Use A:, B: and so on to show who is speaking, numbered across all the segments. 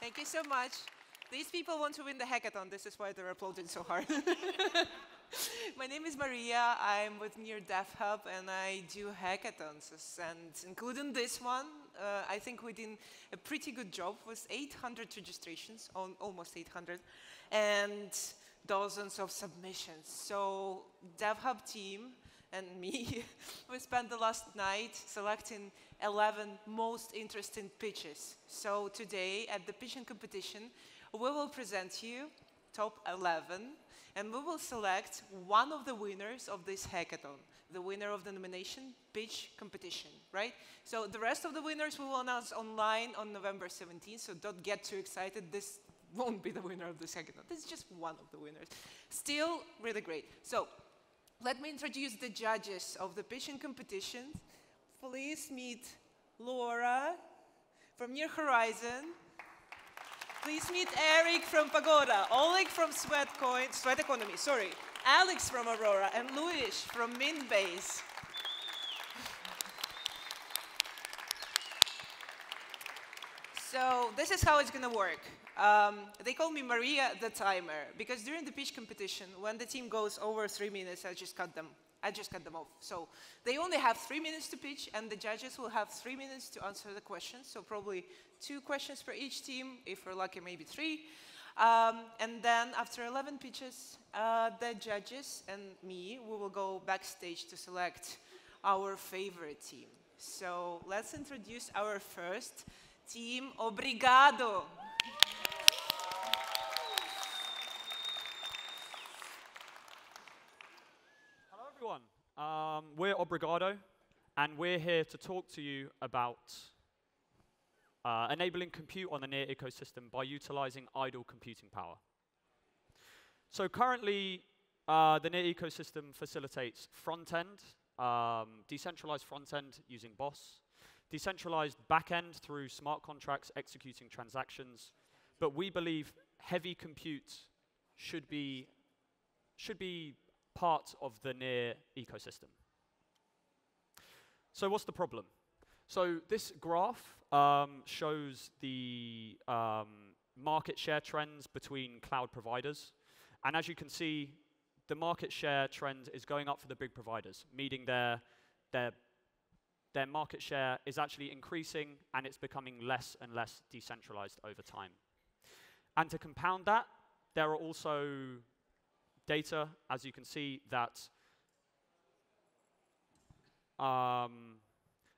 A: Thank you so much. These people want to win the hackathon. This is why they're applauding so hard. My name is Maria. I'm with Near Dev Hub, and I do hackathons. And including this one, uh, I think we did a pretty good job with 800 registrations, on almost 800, and dozens of submissions. So DevHub team and me, we spent the last night selecting 11 most interesting pitches. So today at the pitching competition, we will present you top 11 and we will select one of the winners of this hackathon, the winner of the nomination pitch competition, right? So the rest of the winners we will announce online on November 17th, so don't get too excited. This won't be the winner of this hackathon. This is just one of the winners. Still really great. So let me introduce the judges of the pitching competition. Please meet Laura from Near Horizon. Please meet Eric from Pagoda, Oleg from Sweatcoin, Sweat Economy, sorry, Alex from Aurora, and Luis from Mintbase. So this is how it's going to work. Um, they call me Maria the timer because during the pitch competition, when the team goes over three minutes, I just cut them. I just cut them off. So they only have three minutes to pitch, and the judges will have three minutes to answer the questions. So probably two questions per each team. If we're lucky, maybe three. Um, and then after 11 pitches, uh, the judges and me, we will go backstage to select our favorite team. So let's introduce our first team, Obrigado.
B: everyone. Um, we're Obrigado, and we're here to talk to you about uh, enabling compute on the Near ecosystem by utilizing idle computing power. So currently, uh, the Near ecosystem facilitates front-end, um, decentralized front-end using BOS, decentralized back-end through smart contracts executing transactions, but we believe heavy compute should be, should be part of the near ecosystem. So what's the problem? So this graph um, shows the um, market share trends between cloud providers. And as you can see, the market share trend is going up for the big providers, meaning their, their, their market share is actually increasing and it's becoming less and less decentralized over time. And to compound that, there are also data, as you can see, that um,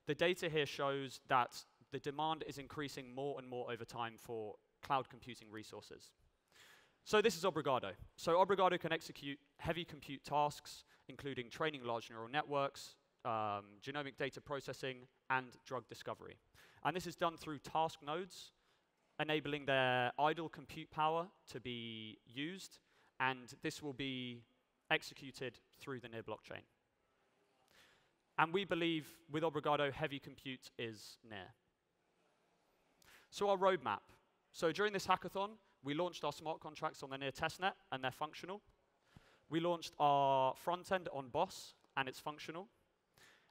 B: the data here shows that the demand is increasing more and more over time for cloud computing resources. So this is Obrigado. So Obrigado can execute heavy compute tasks, including training large neural networks, um, genomic data processing, and drug discovery. And this is done through task nodes, enabling their idle compute power to be used and this will be executed through the near blockchain. And we believe with Obrigado, heavy compute is near. So our roadmap. So during this hackathon, we launched our smart contracts on the near testnet, and they're functional. We launched our front end on BOS, and it's functional.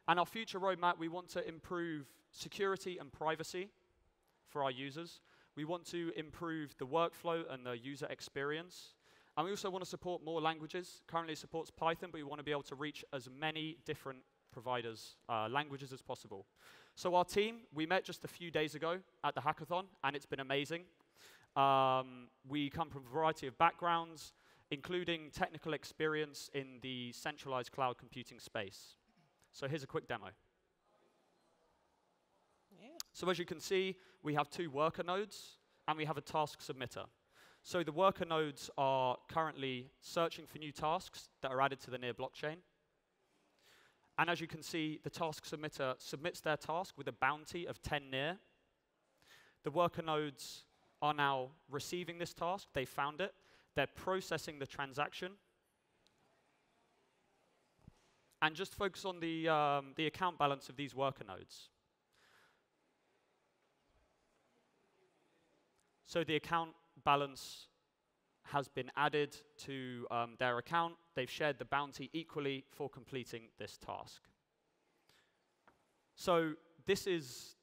B: And our future roadmap, we want to improve security and privacy for our users. We want to improve the workflow and the user experience. And we also want to support more languages. Currently supports Python, but we want to be able to reach as many different providers, uh, languages as possible. So our team, we met just a few days ago at the hackathon, and it's been amazing. Um, we come from a variety of backgrounds, including technical experience in the centralized cloud computing space. So here's a quick demo. Yeah. So as you can see, we have two worker nodes, and we have a task submitter. So the worker nodes are currently searching for new tasks that are added to the near blockchain. And as you can see, the task submitter submits their task with a bounty of 10 near. The worker nodes are now receiving this task. They found it. They're processing the transaction. And just focus on the, um, the account balance of these worker nodes. So the account balance has been added to um, their account. They've shared the bounty equally for completing this task. So this is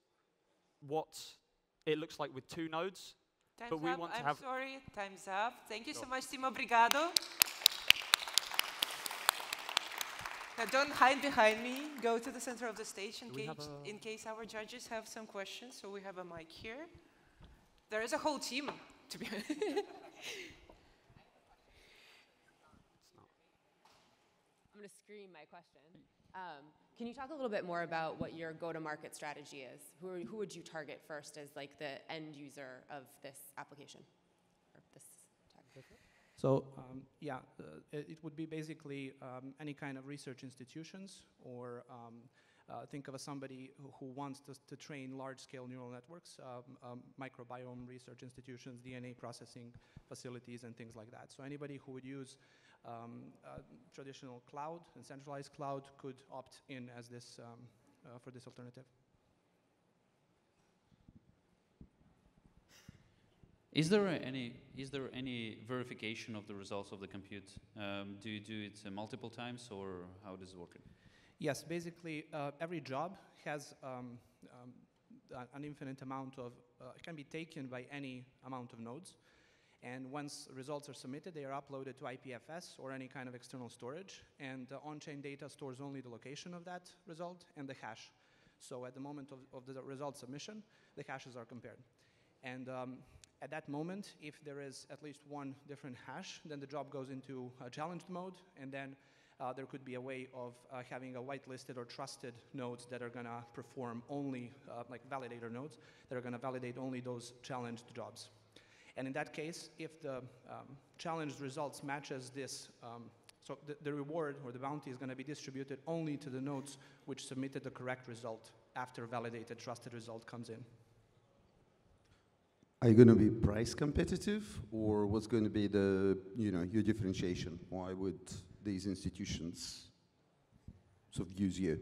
B: what it looks like with two nodes.
A: Time's
B: but we
A: up.
B: want to
A: I'm
B: have.
A: sorry. Time's up. Thank you so much, team. Obrigado. Now, don't hide behind me. Go to the center of the stage in case, in case our judges have some questions. So we have a mic here. There is a whole team, to be honest.
C: I'm going to scream my question. Um, can you talk a little bit more about what your go-to-market strategy is? Who, are, who would you target first as like the end user of this application or this tech?
D: So um, yeah, uh, it, would be basically um, any kind of research institutions or um, think of somebody who, who wants to, to train large-scale neural networks, um, um, microbiome research institutions, DNA processing facilities, and things like that. So anybody who would use um, uh, traditional cloud and centralized cloud could opt in as this um, uh, for this alternative.
E: Is there any is there any verification of the results of the compute? Um, do you do it uh, multiple times, or how does it work?
D: Yes, basically uh, every job has um, um, an infinite amount of, uh, can be taken by any amount of nodes. And once results are submitted, they are uploaded to IPFS or any kind of external storage. And uh, on-chain data stores only the location of that result and the hash. So at the moment of, of the result submission, the hashes are compared. And um, at that moment, if there is at least one different hash, then the job goes into a challenged mode, and then uh, there could be a way of uh, having a whitelisted or trusted nodes that are going to perform only, uh, like validator nodes, that are going to validate only those challenged jobs. And in that case, if the um, challenged results matches this, um, so the, the reward or the bounty is going to be distributed only to the nodes which submitted the correct result after validated trusted result comes in.
F: Are you going to be price competitive, or what's going to be the, you know, your differentiation? Why would these institutions sort of use you?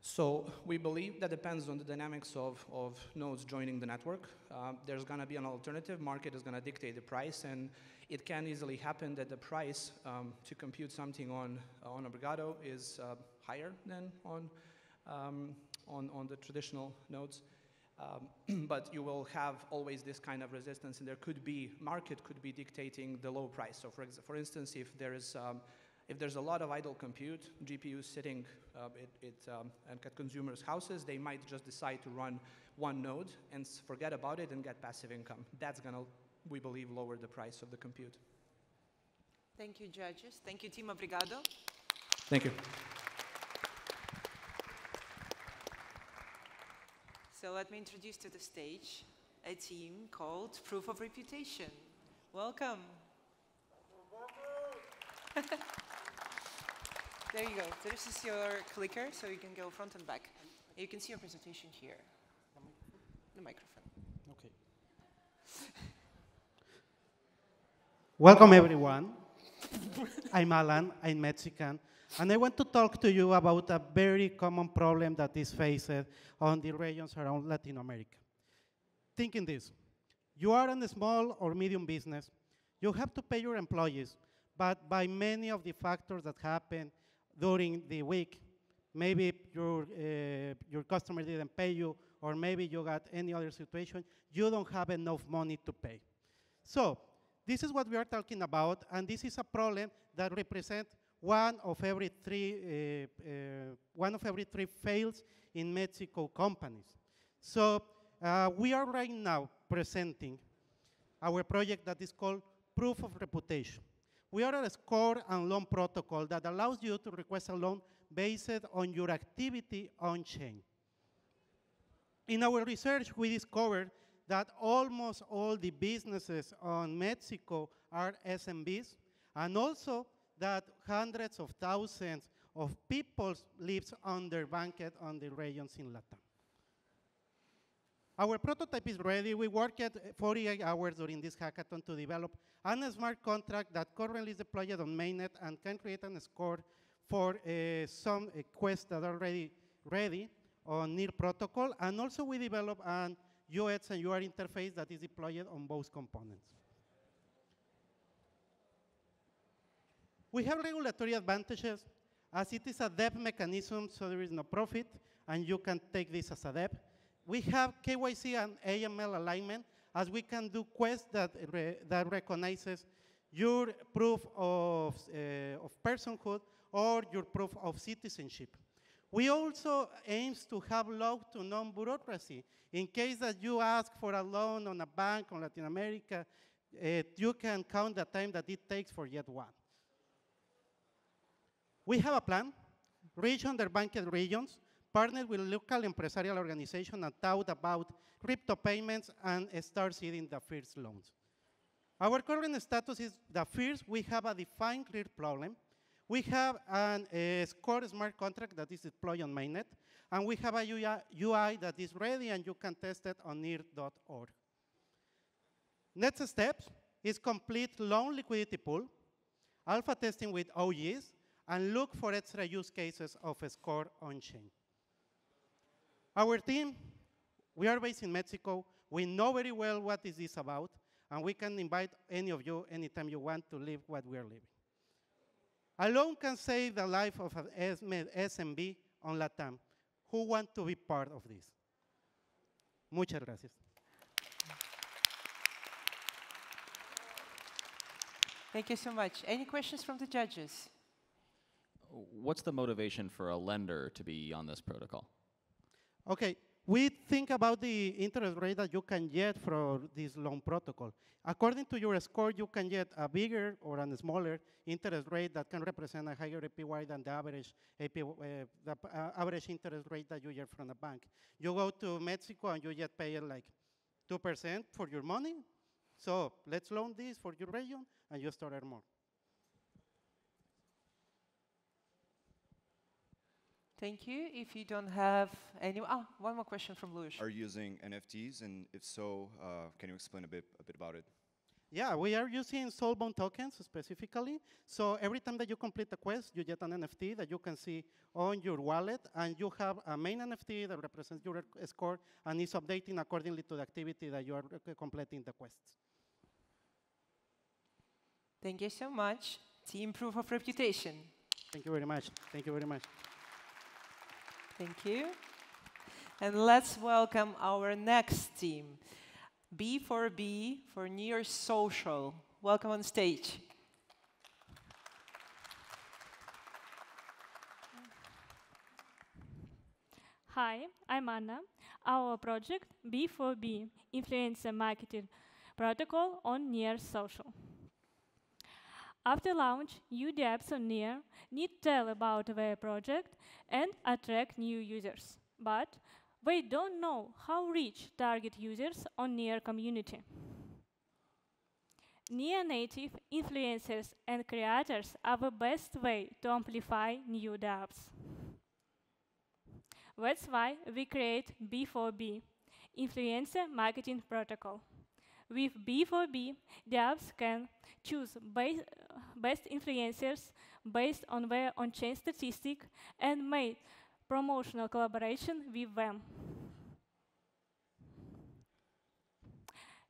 D: So we believe that depends on the dynamics of, of nodes joining the network. Um, there's going to be an alternative. Market is going to dictate the price, and it can easily happen that the price um, to compute something on on Obrigado is uh, higher than on, um, on on the traditional nodes. Um, but you will have always this kind of resistance, and there could be market could be dictating the low price. So for ex- for instance, if there is um, if there's a lot of idle compute, GPUs sitting uh, it, it, um, and at consumers' houses, they might just decide to run one node and forget about it and get passive income. That's gonna, we believe, lower the price of the compute.
A: Thank you, judges. Thank you, team. Obrigado.
D: Thank you.
A: So let me introduce to the stage a team called Proof of Reputation. Welcome. there you go. This is your clicker, so you can go front and back. You can see your presentation here. The microphone.
G: Okay. Welcome, everyone. I'm Alan, I'm Mexican, and I want to talk to you about a very common problem that is faced on the regions around Latin America. Thinking this, you are in a small or medium business, you have to pay your employees, but by many of the factors that happen during the week, maybe your, uh, your customer didn't pay you, or maybe you got any other situation, you don't have enough money to pay. So this is what we are talking about, and this is a problem that represents one of every three, uh, uh, one of every three fails in Mexico companies. So uh, we are right now presenting our project that is called Proof of Reputation. We are a score and loan protocol that allows you to request a loan based on your activity on chain. In our research, we discovered that almost all the businesses on Mexico are SMBs, and also that hundreds of thousands of people lives underbanked on the regions in Latam. Our prototype is ready. We worked 48 hours during this hackathon to develop a smart contract that currently is deployed on mainnet and can create a score for uh, some uh, quests that are already ready on NEAR protocol. And also we develop an UX and UI interface that is deployed on both components. We have regulatory advantages as it is a debt mechanism, so there is no profit, and you can take this as a debt. We have KYC and AML alignment, as we can do quests that, re that recognizes your proof of, uh, of personhood or your proof of citizenship. We also aims to have low to non bureaucracy. In case that you ask for a loan on a bank on Latin America, uh, you can count the time that it takes for yet one. We have a plan, reach underbanked regions, partner with local empresarial organizations and thought about crypto payments and start seeding the first loans. Our current status is that first we have a defined clear problem. We have an, a score smart contract that is deployed on mainnet, and we have a UI that is ready and you can test it on near.org. Next steps is complete loan liquidity pool, alpha testing with OGs, and look for extra use cases of score on-chain. Our team, we are based in Mexico. We know very well what is this is about, and we can invite any of you anytime you want to live what we are living. Alone can save the life of an SMB on LATAM. Who want to be part of this? Muchas gracias.
A: Thank you so much. Any questions from the judges?
H: What's the motivation for a lender to be on this protocol?
G: Okay, we think about the interest rate that you can get from this loan protocol. According to your score, you can get a bigger or a smaller interest rate that can represent a higher APY than the average, AP, uh, the uh, average interest rate that you get from a bank. You go to Mexico and you get paid like 2% for your money. So let's loan this for your region and you start earn more.
A: Thank you. If you don't have any, ah, one more question from Luis.
I: Are you using NFTs, and if so, uh, can you explain a bit a bit about it?
G: Yeah, we are using soulbound tokens specifically. So every time that you complete a quest, you get an NFT that you can see on your wallet, and you have a main NFT that represents your score and is updating accordingly to the activity that you are completing the quests.
A: Thank you so much. Team proof of reputation.
G: Thank you very much. Thank you very much.
A: Thank you. And let's welcome our next team, B4B for Near Social. Welcome on stage.
J: Hi, I'm Anna. Our project B4B, Influencer Marketing Protocol on Near Social. After launch, new apps on Near need to tell about their project and attract new users. But they don't know how reach target users on Near community. Near native influencers and creators are the best way to amplify new dApps. That's why we create B4B, Influencer Marketing Protocol. With B4B, dApps can choose best influencers based on their on-chain statistic and made promotional collaboration with them.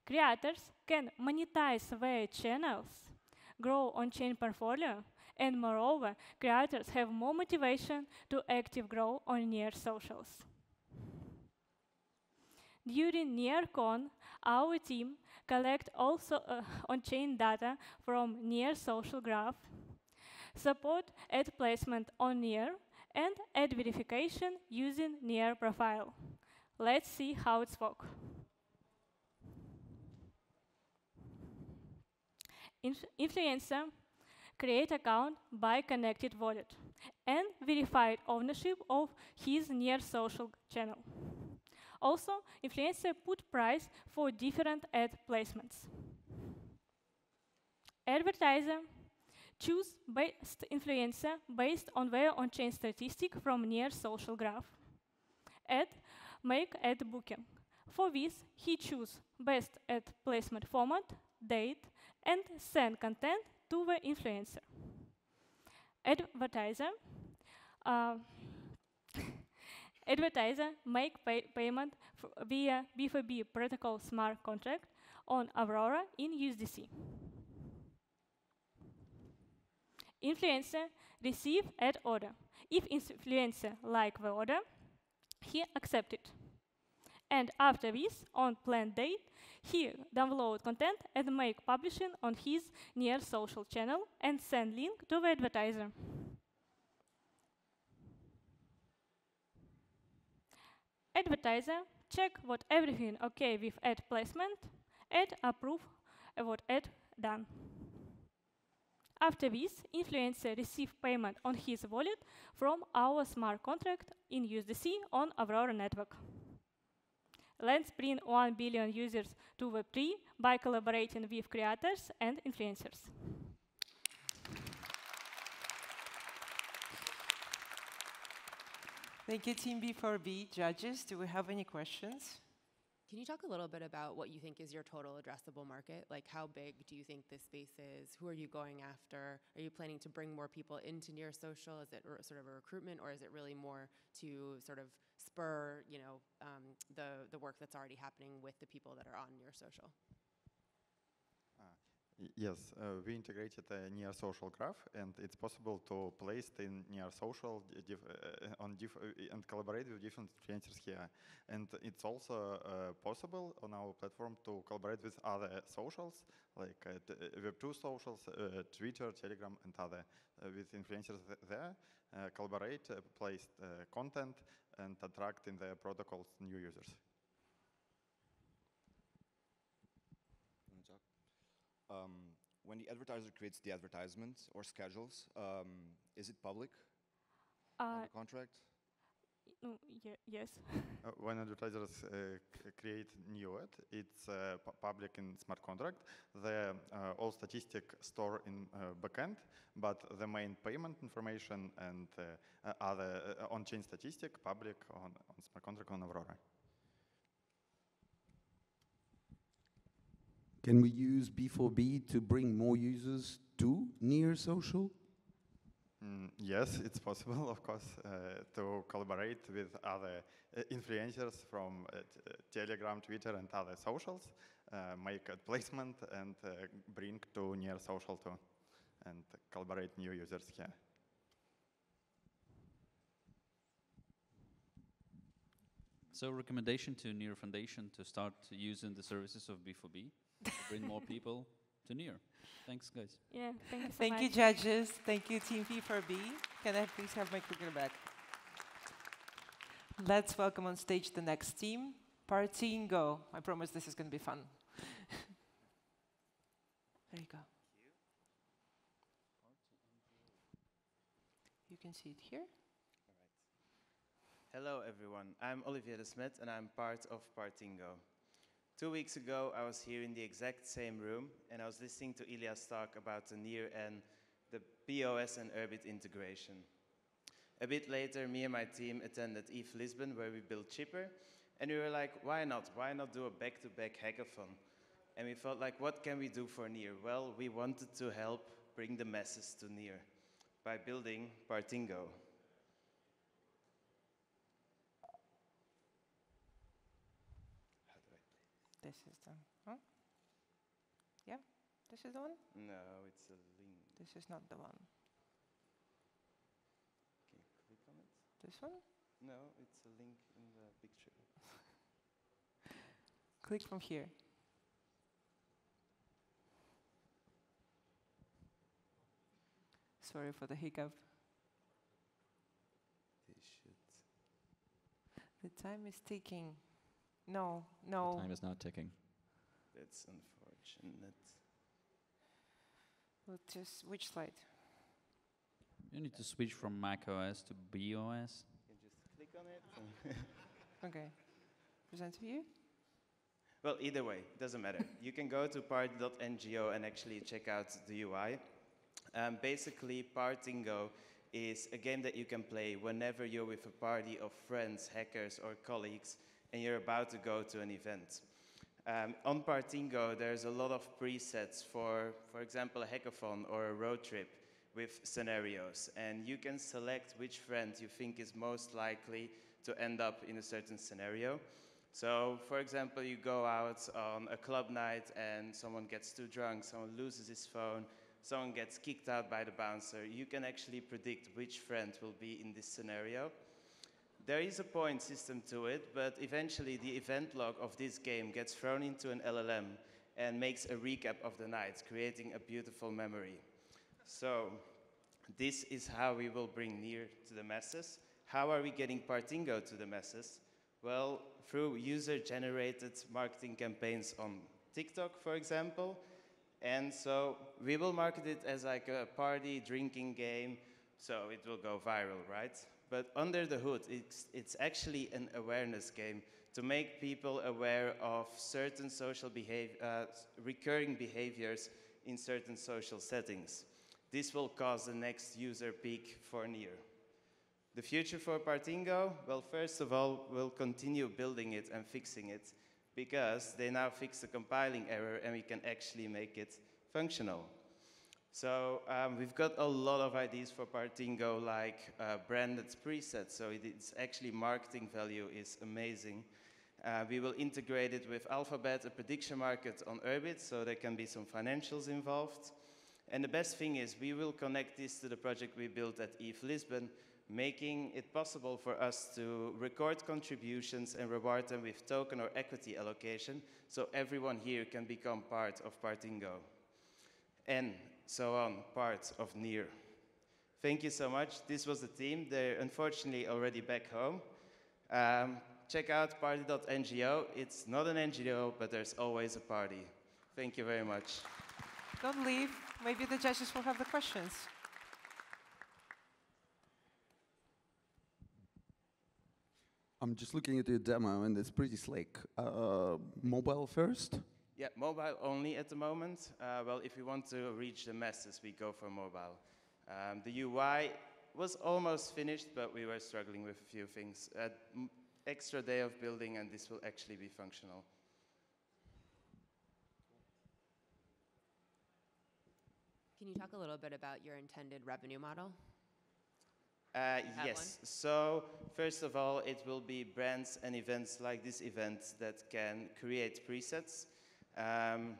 J: Creators can monetize their channels, grow on-chain portfolio, and moreover, creators have more motivation to active grow on near socials. During NearCon, our team collect also uh, on-chain data from near social graph, support ad placement on near, and ad verification using near profile. Let's see how it's work. Inf influencer create account by connected wallet and verified ownership of his near social channel. Also, influencer put price for different ad placements. Advertiser choose best influencer based on their on-chain statistic from near social graph. Ad make ad booking. For this, he choose best ad placement format, date, and send content to the influencer. Advertiser uh, Advertiser make pay payment via B4B protocol smart contract on Aurora in USDC. Influencer receive ad order. If influencer like the order, he accept it. And after this, on planned date, he download content and make publishing on his near social channel and send link to the advertiser. Advertiser check what everything okay with ad placement, ad approve what ad done. After this, influencer receive payment on his wallet from our smart contract in USDC on Aurora network. Let's bring 1 billion users to Web3 by collaborating with creators and influencers.
A: Thank you, Team B4B. Judges, do we have any questions?
C: Can you talk a little bit about what you think is your total addressable market? Like, how big do you think this space is? Who are you going after? Are you planning to bring more people into near social? Is it sort of a recruitment, or is it really more to sort of spur, you know, um, the the work that's already happening with the people that are on near social?
K: Yes, uh, we integrated a near social graph, and it's possible to place the near social uh, on uh, and collaborate with different influencers here. And it's also possible on our platform to collaborate with other socials, like uh, Web2 socials, Twitter, Telegram, and other, with influencers th there, collaborate, place content, and attract in their protocols new users.
I: Um, when the advertiser creates the advertisement or schedules, um, is it public?
J: Uh,
I: contract?
J: No, yes.
K: uh, when advertisers uh, create new ad, it's uh, public in smart contract. The uh, all statistic store in uh, backend, but the main payment information and other on-chain statistic public on, on smart contract on Aurora.
F: Can we use B4B to bring more users to near social?
K: Mm, yes, it's possible, of course, uh, to collaborate with other uh, influencers from uh, Telegram, Twitter, and other socials, uh, make a placement and uh, bring to near social too, and collaborate new users here.
E: So recommendation to Near Foundation to start using the services of B4B? Bring more people to near. Thanks, guys.
J: Yeah, thank you so
A: Thank
J: much.
A: you, judges. Thank you, Team B4B. Can I please have my clicker back? Let's welcome on stage the next team, Partingo. I promise this is going to be fun. there you go. You can see it here.
L: Hello, everyone. I'm Olivier de Smet, and I'm part of Partingo. Two weeks ago, I was here in the exact same room, and I was listening to Ilya's talk about the near and the POS and Urbit integration. A bit later, me and my team attended ETH Lisbon, where we built Chipper, and we were like, why not? Why not do a back-to-back -back hackathon? And we felt like, what can we do for Near? Well, we wanted to help bring the masses to Near by building Partingo.
A: This is the, huh? Yeah, this is the one?
L: No, it's a link.
A: This is not the one.
L: Can you click on it?
A: This one?
L: No, it's a link in the picture.
A: click from here. Sorry for the hiccup. The time is ticking. No, no.
H: Time is not ticking.
L: That's unfortunate.
A: We'll just, which slide?
E: You need to switch from Mac OS to BOS.
L: You can just click on it.
A: okay. Present to you?
L: Well, either way, it doesn't matter. you can go to part.ngo and actually check out the UI. Um, basically, Partingo is a game that you can play whenever you're with a party of friends, hackers, or colleagues and you're about to go to an event. Um, on Partingo, there's a lot of presets for, for example, a hackathon or a road trip with scenarios. And you can select which friend you think is most likely to end up in a certain scenario. So, for example, you go out on a club night and someone gets too drunk, someone loses his phone, someone gets kicked out by the bouncer. You can actually predict which friend will be in this scenario. There is a point system to it, but eventually the event log of this game gets thrown into an LLM and makes a recap of the night, creating a beautiful memory. So this is how we will bring near to the masses. How are we getting Partingo to the masses? Well, through user-generated marketing campaigns on TikTok, for example. And so we will market it as like a party drinking game, so it will go viral, right? But under the hood, it's, it's actually an awareness game to make people aware of certain social behavior, uh, recurring behaviors in certain social settings. This will cause the next user peak for Near. The future for Partingo? Well, first of all, we'll continue building it and fixing it because they now fix the compiling error and we can actually make it functional. So um, we've got a lot of ideas for Partingo, like uh, branded presets. So it's actually marketing value is amazing. Uh, we will integrate it with Alphabet, a prediction market on Urbit, so there can be some financials involved. And the best thing is we will connect this to the project we built at ETH Lisbon, making it possible for us to record contributions and reward them with token or equity allocation, so everyone here can become part of Partingo. And so on, part of Near. Thank you so much. This was the team. They're unfortunately already back home. Um, check out party.ngo. It's not an NGO, but there's always a party. Thank you very much.
A: Don't leave. Maybe the judges will have the questions.
F: I'm just looking at your demo and it's pretty slick. Uh, mobile first?
L: Yeah, mobile only at the moment. Uh, well, if we want to reach the masses, we go for mobile. Um, the UI was almost finished, but we were struggling with a few things. Uh, extra day of building, and this will actually be functional.
C: Can you talk a little bit about your intended revenue model?
L: Uh, yes. So first of all, it will be brands and events like this event that can create presets. Um,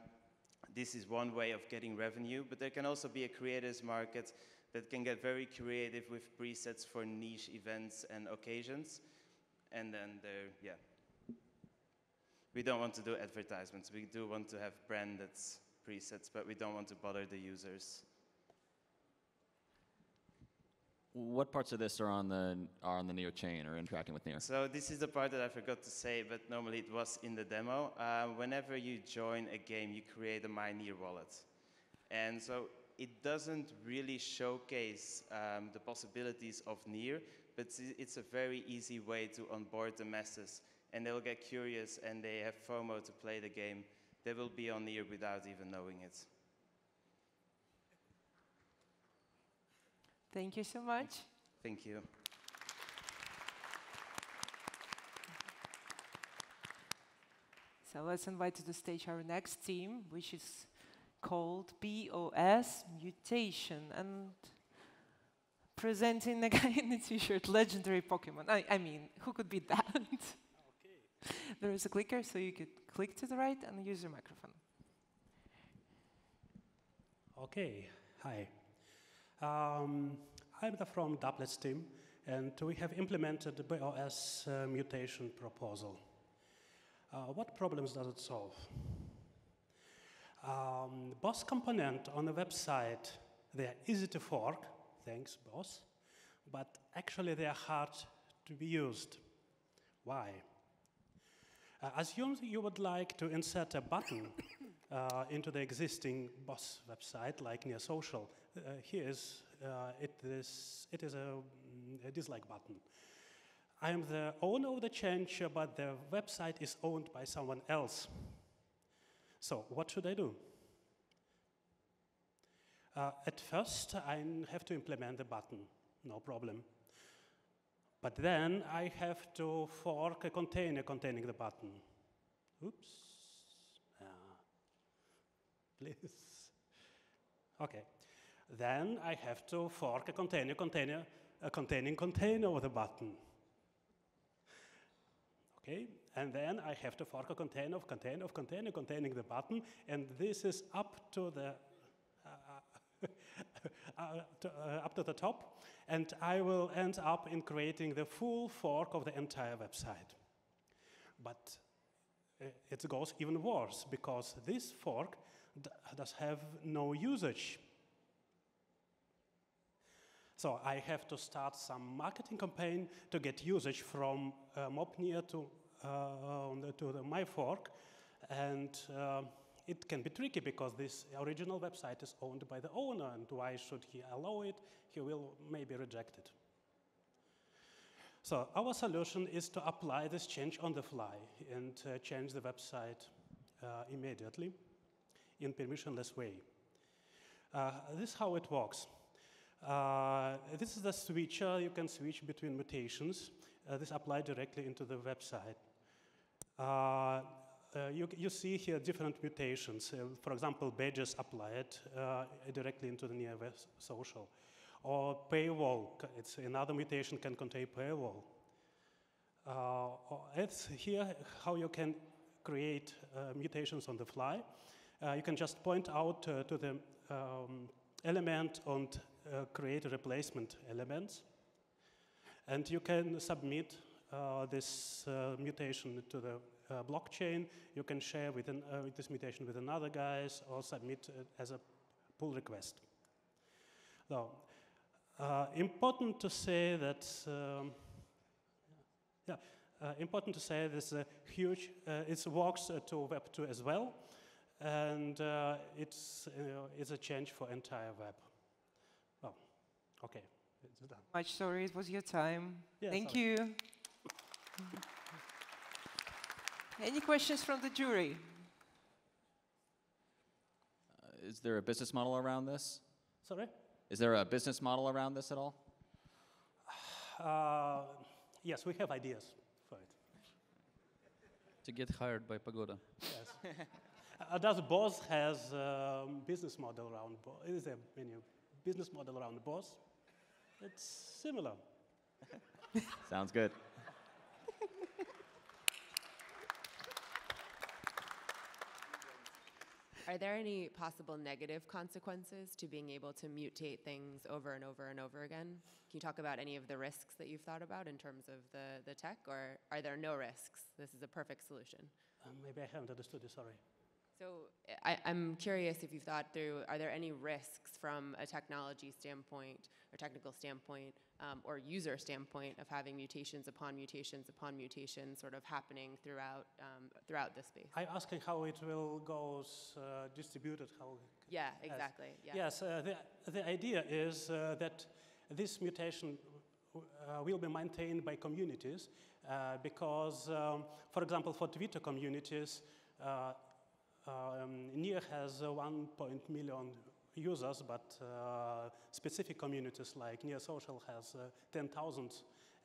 L: this is one way of getting revenue, but there can also be a creators market that can get very creative with presets for niche events and occasions. And then there, yeah. We don't want to do advertisements. We do want to have branded presets, but we don't want to bother the users.
H: What parts of this are on the are on the Near chain or interacting with Near?
L: So this is the part that I forgot to say, but normally it was in the demo. Uh, whenever you join a game, you create a My Near wallet, and so it doesn't really showcase um, the possibilities of Near, but it's a very easy way to onboard the masses, and they'll get curious and they have FOMO to play the game. They will be on Near without even knowing it.
A: Thank you so much.
L: Thank you.
A: So let's invite to the stage our next team, which is called BOS Mutation. And presenting a guy in a t-shirt, legendary Pokemon. I, I mean, who could be that? okay. there is a clicker, so you could click to the right and use your microphone.
M: Okay, hi. Um, I'm from Dapplets team, and we have implemented the BOS uh, mutation proposal. Uh, what problems does it solve? Um, BOS component on the website, they are easy to fork, thanks BOS, but actually they are hard to be used. Why? Uh, assume you would like to insert a button uh, into the existing BOS website, like Near Social. Uh, here is, uh, it is, it is a, a, dislike button. I am the owner of the change, but the website is owned by someone else. So what should I do? Uh, at first, I have to implement the button, no problem. But then I have to fork a container containing the button. Oops. Uh, please. Okay. Then I have to fork a container, container, a containing container with a button. Okay, and then I have to fork a container of container of container containing the button, and this is up to the uh, uh, to, uh, up to the top, and I will end up in creating the full fork of the entire website. But uh, it goes even worse because this fork does have no usage. So I have to start some marketing campaign to get usage from uh, Mopnir to, uh, to the, my fork, and uh, it can be tricky because this original website is owned by the owner, and why should he allow it? He will maybe reject it. So our solution is to apply this change on the fly and uh, change the website uh, immediately in permissionless way. Uh, this is how it works. Uh, this is the switcher. You can switch between mutations. Uh, this applied directly into the website. Uh, you, you, see here different mutations. for example, badges applied directly into the near social or paywall. It's another mutation can contain paywall. Uh, it's here how you can create uh, mutations on the fly. Uh, you can just point out uh, to the um, element and uh, create replacement elements. And you can submit uh, this mutation to the blockchain. You can share with, an, this mutation with another guys or submit it as a pull request. Now, uh, important to say that, um, yeah, uh, important to say this is a huge, uh, it works uh, to Web 2 as well, and uh, it's, it's a change for entire web. Oh, okay, it's done.
A: Much sorry, it was your time.
M: Yeah,
A: Thank
M: sorry.
A: you. Any questions from the jury?
H: is there a business model around this?
M: Sorry?
H: Is there a business model around this at all?
M: Uh, yes, we have ideas for it.
E: To get hired by Pagoda.
M: Yes. uh, does BOS has a um, business model around BOS? Is there any business model around the BOS? It's similar.
H: Sounds good.
C: Are there any possible negative consequences to being able to mutate things over and over and over again? Can you talk about any of the risks that you've thought about in terms of the, the tech, or are there no risks? This is a perfect solution.
M: Um, maybe I haven't understood you, sorry.
C: So I, am curious if you've thought through, are there any risks from a technology standpoint or technical standpoint um, or user standpoint of having mutations upon mutations upon mutations sort of happening throughout, um, throughout the space?
M: I'm asking how it will go uh, distributed. How
C: yeah, exactly. Yeah.
M: Yes, uh, the, the idea is uh, that this mutation uh, will be maintained by communities uh, because, um, for example, for Twitter communities, uh, um, NEAR has uh, 1. million users, but uh, specific communities like Near Social has uh, 10,000,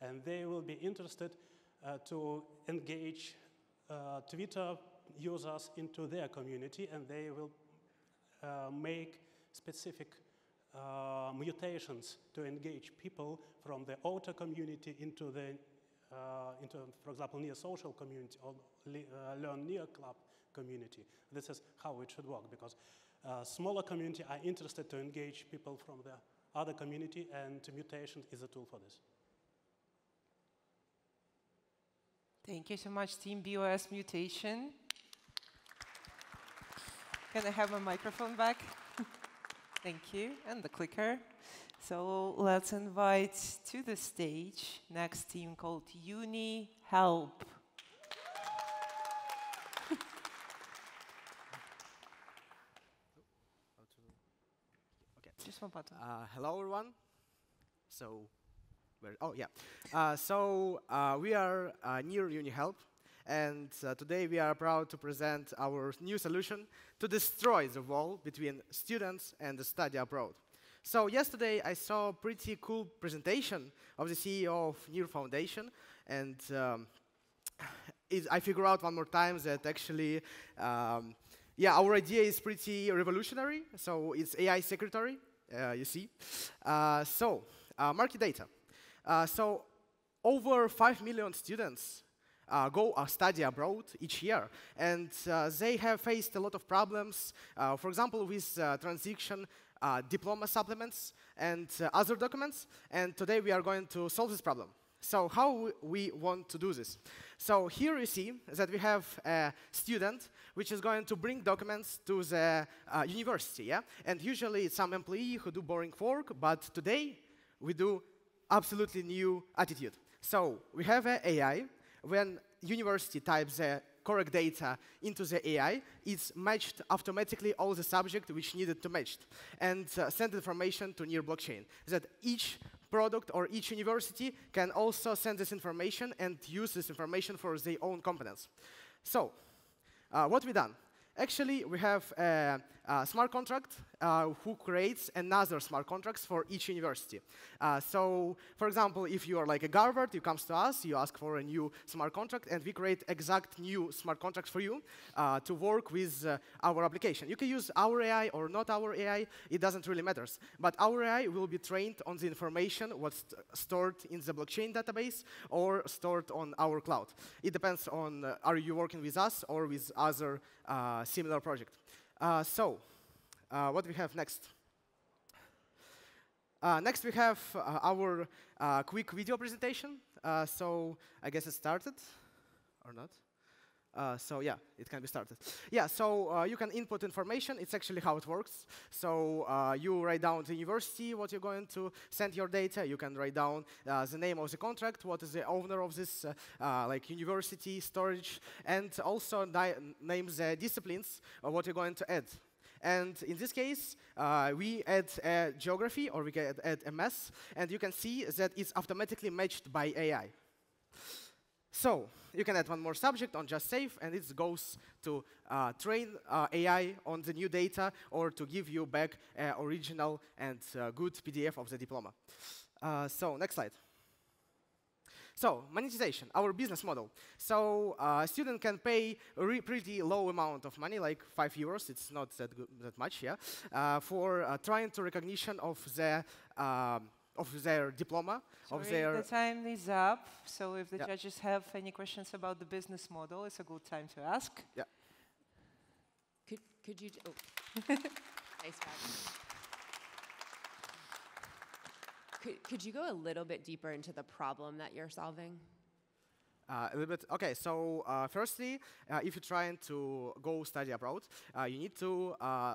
M: and they will be interested uh, to engage uh, Twitter users into their community, and they will uh, make specific mutations to engage people from the outer community into the, into, for example, Near Social community or Learn Near Club community. This is how it should work because uh, smaller community are interested to engage people from the other community and mutation is a tool for this.
A: Thank you so much, Team BOS Mutation. Can I have my microphone back? Thank you, and the clicker. So let's invite to the stage next team called Uni Help.
N: Just Uh, hello, everyone. So, where? Oh, yeah. Uh, so uh, we are uh, near UniHelp, and uh, today we are proud to present our new solution to destroy the wall between students and the study abroad. So yesterday I saw a pretty cool presentation of the CEO of NEAR Foundation, and um, I figure out one more time that actually, um, yeah, our idea is pretty revolutionary. So it's AI secretary, you see. Uh, so, uh, market data. so, over 5 million students uh, go uh, study abroad each year. And uh, they have faced a lot of problems, for example, with transition uh, diploma supplements, and uh, other documents. And today we are going to solve this problem. So how we want to do this? So here you see that we have a student which is going to bring documents to the uh, university, yeah? And usually it's some employee who do boring work, but today we do absolutely new attitude. So we have an AI. When university types the correct data into the AI, it's matched automatically all the subject which needed to match and uh, send information to near blockchain. That each product or each university can also send this information and use this information for their own competence. So, uh, what we done? Actually, we have a, a smart contract uh, who creates another smart contracts for each university. Uh, so, for example, if you are like a Harvard, you comes to us, you ask for a new smart contract, and we create exact new smart contracts for you uh, to work with uh, our application. You can use our AI or not our AI, it doesn't really matter. But our AI will be trained on the information what's stored in the blockchain database or stored on our cloud. It depends on uh, are you working with us or with other uh, similar project. Uh, so, uh, what we have next? Uh, next, we have uh, our uh, quick video presentation. so, I guess it started, or not? Uh, so yeah, it can be started. Yeah, so uh, you can input information. It's actually how it works. So uh, you write down the university, what you're going to send your data. You can write down the name of the contract, what is the owner of this, like university, storage, and also name the disciplines of what you're going to add. And in this case, uh, we add a geography or we can add a mass, and you can see that it's automatically matched by AI. So you can add one more subject on just save, and it goes to uh, train uh, AI on the new data or to give you back uh, original and uh, good PDF of the diploma. Uh, so next slide. So monetization, our business model. So uh, a student can pay a pretty low amount of money, like five euros. It's not that that much, yeah, for trying to recognition of the of their diploma,
A: Sorry,
N: of their.
A: the time is up. So if the
N: yeah.
A: judges have any questions about the business model, it's a good time to ask.
N: Yeah.
C: Could could you? Oh. nice. Could, could you go a little bit deeper into the problem that you're solving?
N: Uh, a little bit. Okay, so uh, firstly, uh, if you're trying to go study abroad, uh, you need to uh,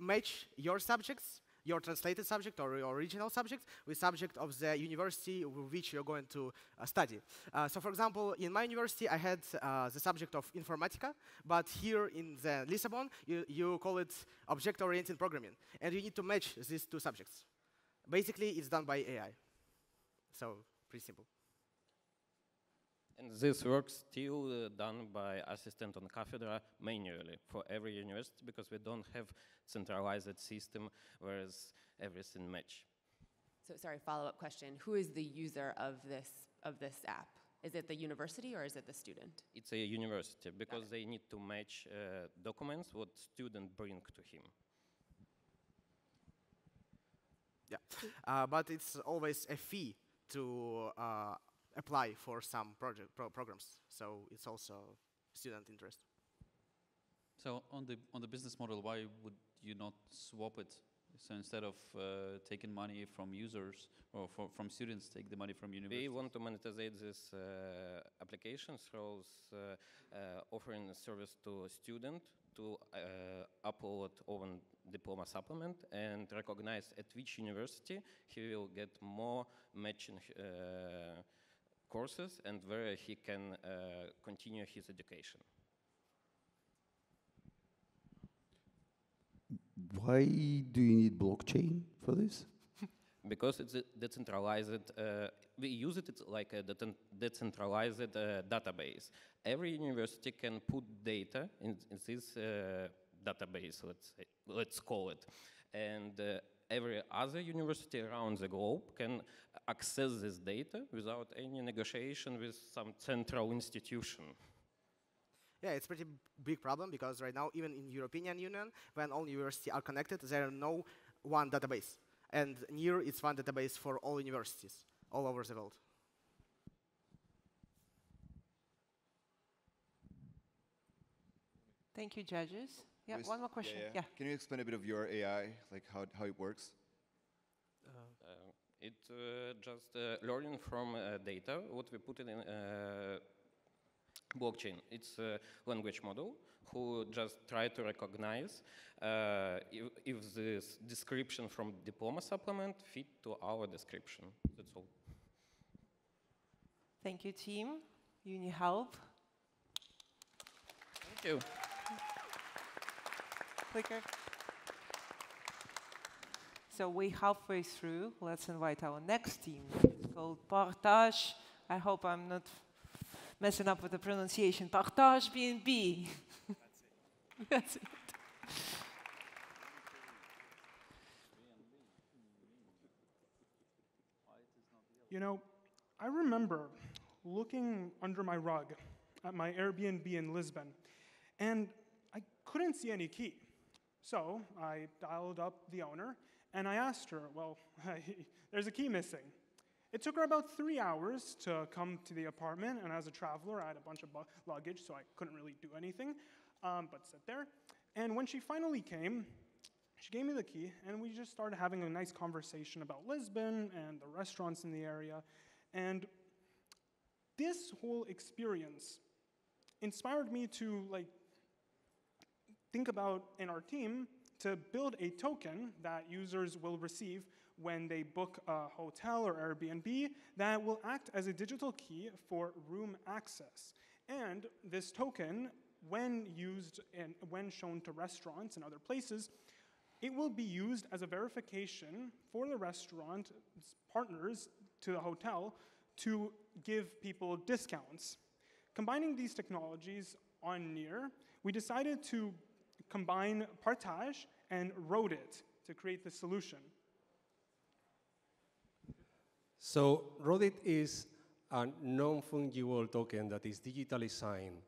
N: match your subjects, your translated subject or your original subject, with subject of the university with which you're going to uh, study. so, for example, in my university, I had the subject of informatica, but here in the Lisbon, you, you call it object-oriented programming, and you need to match these two subjects. Basically, it's done by AI. So, pretty simple.
O: And this work still uh, done by assistant on Cathedra manually for every university because we don't have centralized system whereas everything match.
C: So sorry, follow-up question. Who is the user of this of this app? Is it the university or is it the student?
O: It's a university because they need to match uh, documents what student bring to him.
N: Yeah, uh, but it's always a fee to uh, apply for some project pro programs. So it's also student interest.
E: So on the on the business model, why would you not swap it? So instead of uh, taking money from users or for, from students, take the money from universities.
O: We want to monetize this uh, application through uh, uh, offering a service to a student to uh, upload own diploma supplement and recognize at which university he will get more matching uh, courses and where he can uh, continue his education.
F: Why do you need blockchain for this?
O: because it's a decentralized, uh, we use it like a decentralized uh, database. Every university can put data in, in this uh, database, let's, say, let's call it. And uh, every other university around the globe can access this data without any negotiation with some central institution.
N: Yeah, it's a pretty big problem because right now, even in European Union, when all universities are connected, there are no one database. And NEAR is one database for all universities all over the world.
A: Thank you, judges. Yeah, one more question.
I: Yeah,
A: Yeah.
I: Can you explain a bit of your AI, like how, how it works?
O: Uh, it uh, just uh, learning from uh, data what we put in uh, blockchain. It's a language model who just try to recognize uh, if, if this description from diploma supplement fit to our description. That's all.
A: Thank you, team. You need help?
O: Thank you.
A: Clicker. So we're halfway through. Let's invite our next team. It's called Partage. I hope I'm not messing up with the pronunciation. Partage BNB. That's it. That's it.
P: You know, I remember looking under my rug at my Airbnb in Lisbon, and I couldn't see any key. So I dialed up the owner and I asked her, Well, there's a key missing. It took her about three hours to come to the apartment, and as a traveler, I had a bunch of luggage, so I couldn't really do anything um, but sit there. And when she finally came, she gave me the key, and we just started having a nice conversation about Lisbon and the restaurants in the area. And this whole experience inspired me to like think about in our team to build a token that users will receive when they book a hotel or Airbnb that will act as a digital key for room access. And this token, when used and when shown to restaurants and other places, it will be used as a verification for the restaurant partners to the hotel to give people discounts. Combining these technologies on Near, we decided to combine Partage and Rodit to create the solution.
Q: So Rodit is a non-fungible token that is digitally signed.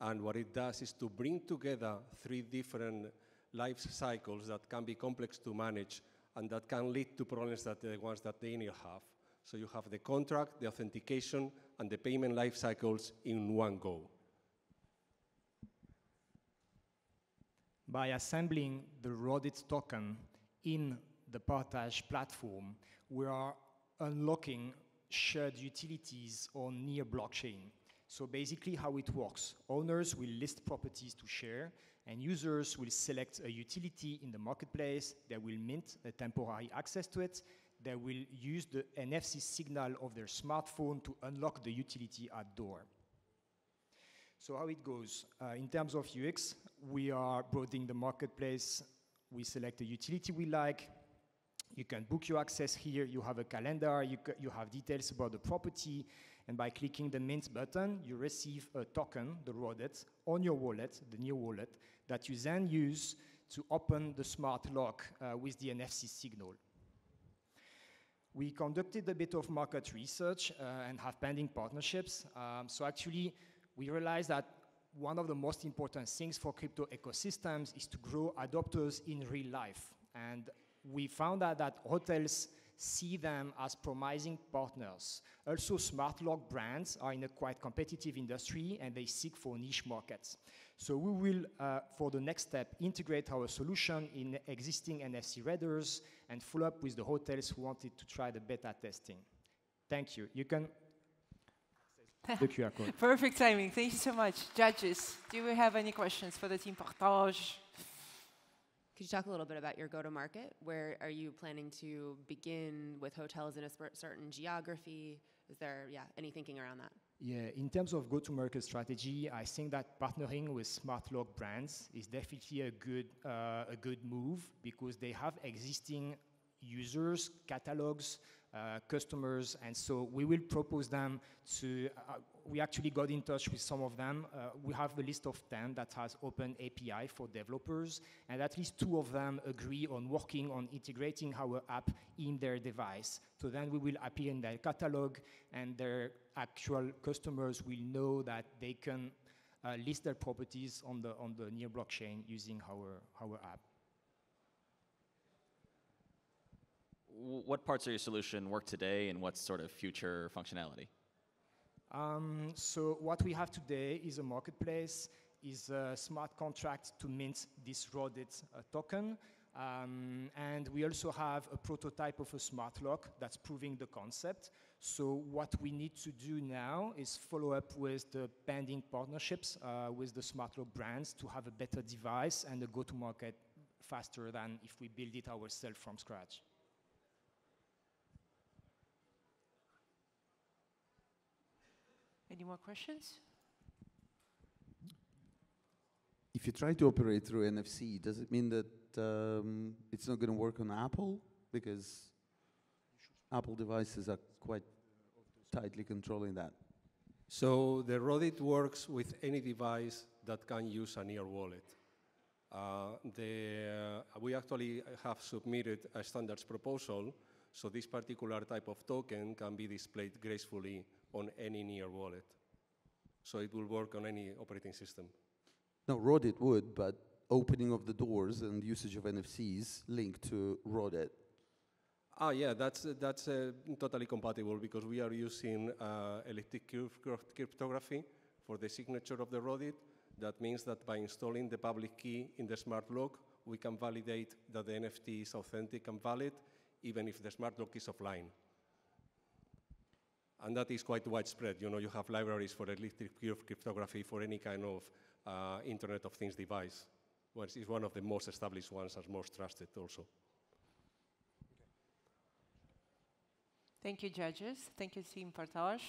Q: And what it does is to bring together three different life cycles that can be complex to manage and that can lead to problems that the ones that Daniel have. So you have the contract, the authentication, and the payment life cycles in one go.
R: By assembling the Rodit token in the Partage platform, we are unlocking shared utilities on near blockchain. So basically how it works, owners will list properties to share and users will select a utility in the marketplace, that will mint a temporary access to it, they will use the NFC signal of their smartphone to unlock the utility at door. So how it goes, uh, in terms of UX, we are broadening the marketplace, we select a utility we like, you can book your access here, you have a calendar, you, you have details about the property, and by clicking the mint button, you receive a token, the Rodit, on your wallet, the new wallet, that you then use to open the smart lock uh, with the NFC signal. We conducted a bit of market research uh, and have pending partnerships. Um, so actually, we realized that one of the most important things for crypto ecosystems is to grow adopters in real life. And we found out that hotels see them as promising partners. Also, smart lock brands are in a quite competitive industry and they seek for niche markets. So we will, uh, for the next step, integrate our solution in existing NFC readers and follow up with the hotels who wanted to try the beta testing. Thank you. You can the QR code.
A: Perfect timing. Thank you so much. Judges, do we have any questions for the team Partage?
C: Could you talk a little bit about your go-to-market? Where are you planning to begin with hotels in a certain geography? Is there, yeah, any thinking around that?
R: Yeah, in terms of go-to-market strategy, I think that partnering with smart lock brands is definitely a good uh, a good move because they have existing users, catalogs, uh, customers, and so we will propose them to. Uh, we actually got in touch with some of them. Uh, we have a list of 10 that has open API for developers, and at least two of them agree on working on integrating our app in their device. So then we will appear in their catalog, and their actual customers will know that they can uh, list their properties on the on the near blockchain using our our app.
H: What parts of your solution work today, and what's sort of future functionality?
R: Um, so what we have today is a marketplace, is a smart contract to mint this Rodit uh, token. Um, and we also have a prototype of a smart lock that's proving the concept. So what we need to do now is follow up with the pending partnerships uh, with the smart lock brands to have a better device and a go-to-market faster than if we build it ourselves from scratch.
A: Any more questions?
F: If you try to operate through NFC, does it mean that um, it's not going to work on Apple? Because Apple devices are quite tightly controlling that.
Q: So the Rodit works with any device that can use a near wallet. Uh, the, uh, we actually have submitted a standards proposal, so this particular type of token can be displayed gracefully on any near wallet. So it will work on any operating system.
F: No, Rodit would, but opening of the doors and usage of NFCs linked to Rodit.
Q: Ah, yeah, that's, uh, that's uh, totally compatible because we are using uh, elliptic cryptography for the signature of the Rodit. That means that by installing the public key in the smart lock, we can validate that the NFT is authentic and valid, even if the smart lock is offline. And that is quite widespread. You know, you have libraries for elliptic curve cryptography for any kind of uh, Internet of Things device. Well, it's one of the most established ones and most trusted also.
A: Thank you, judges. Thank you, Team Partage.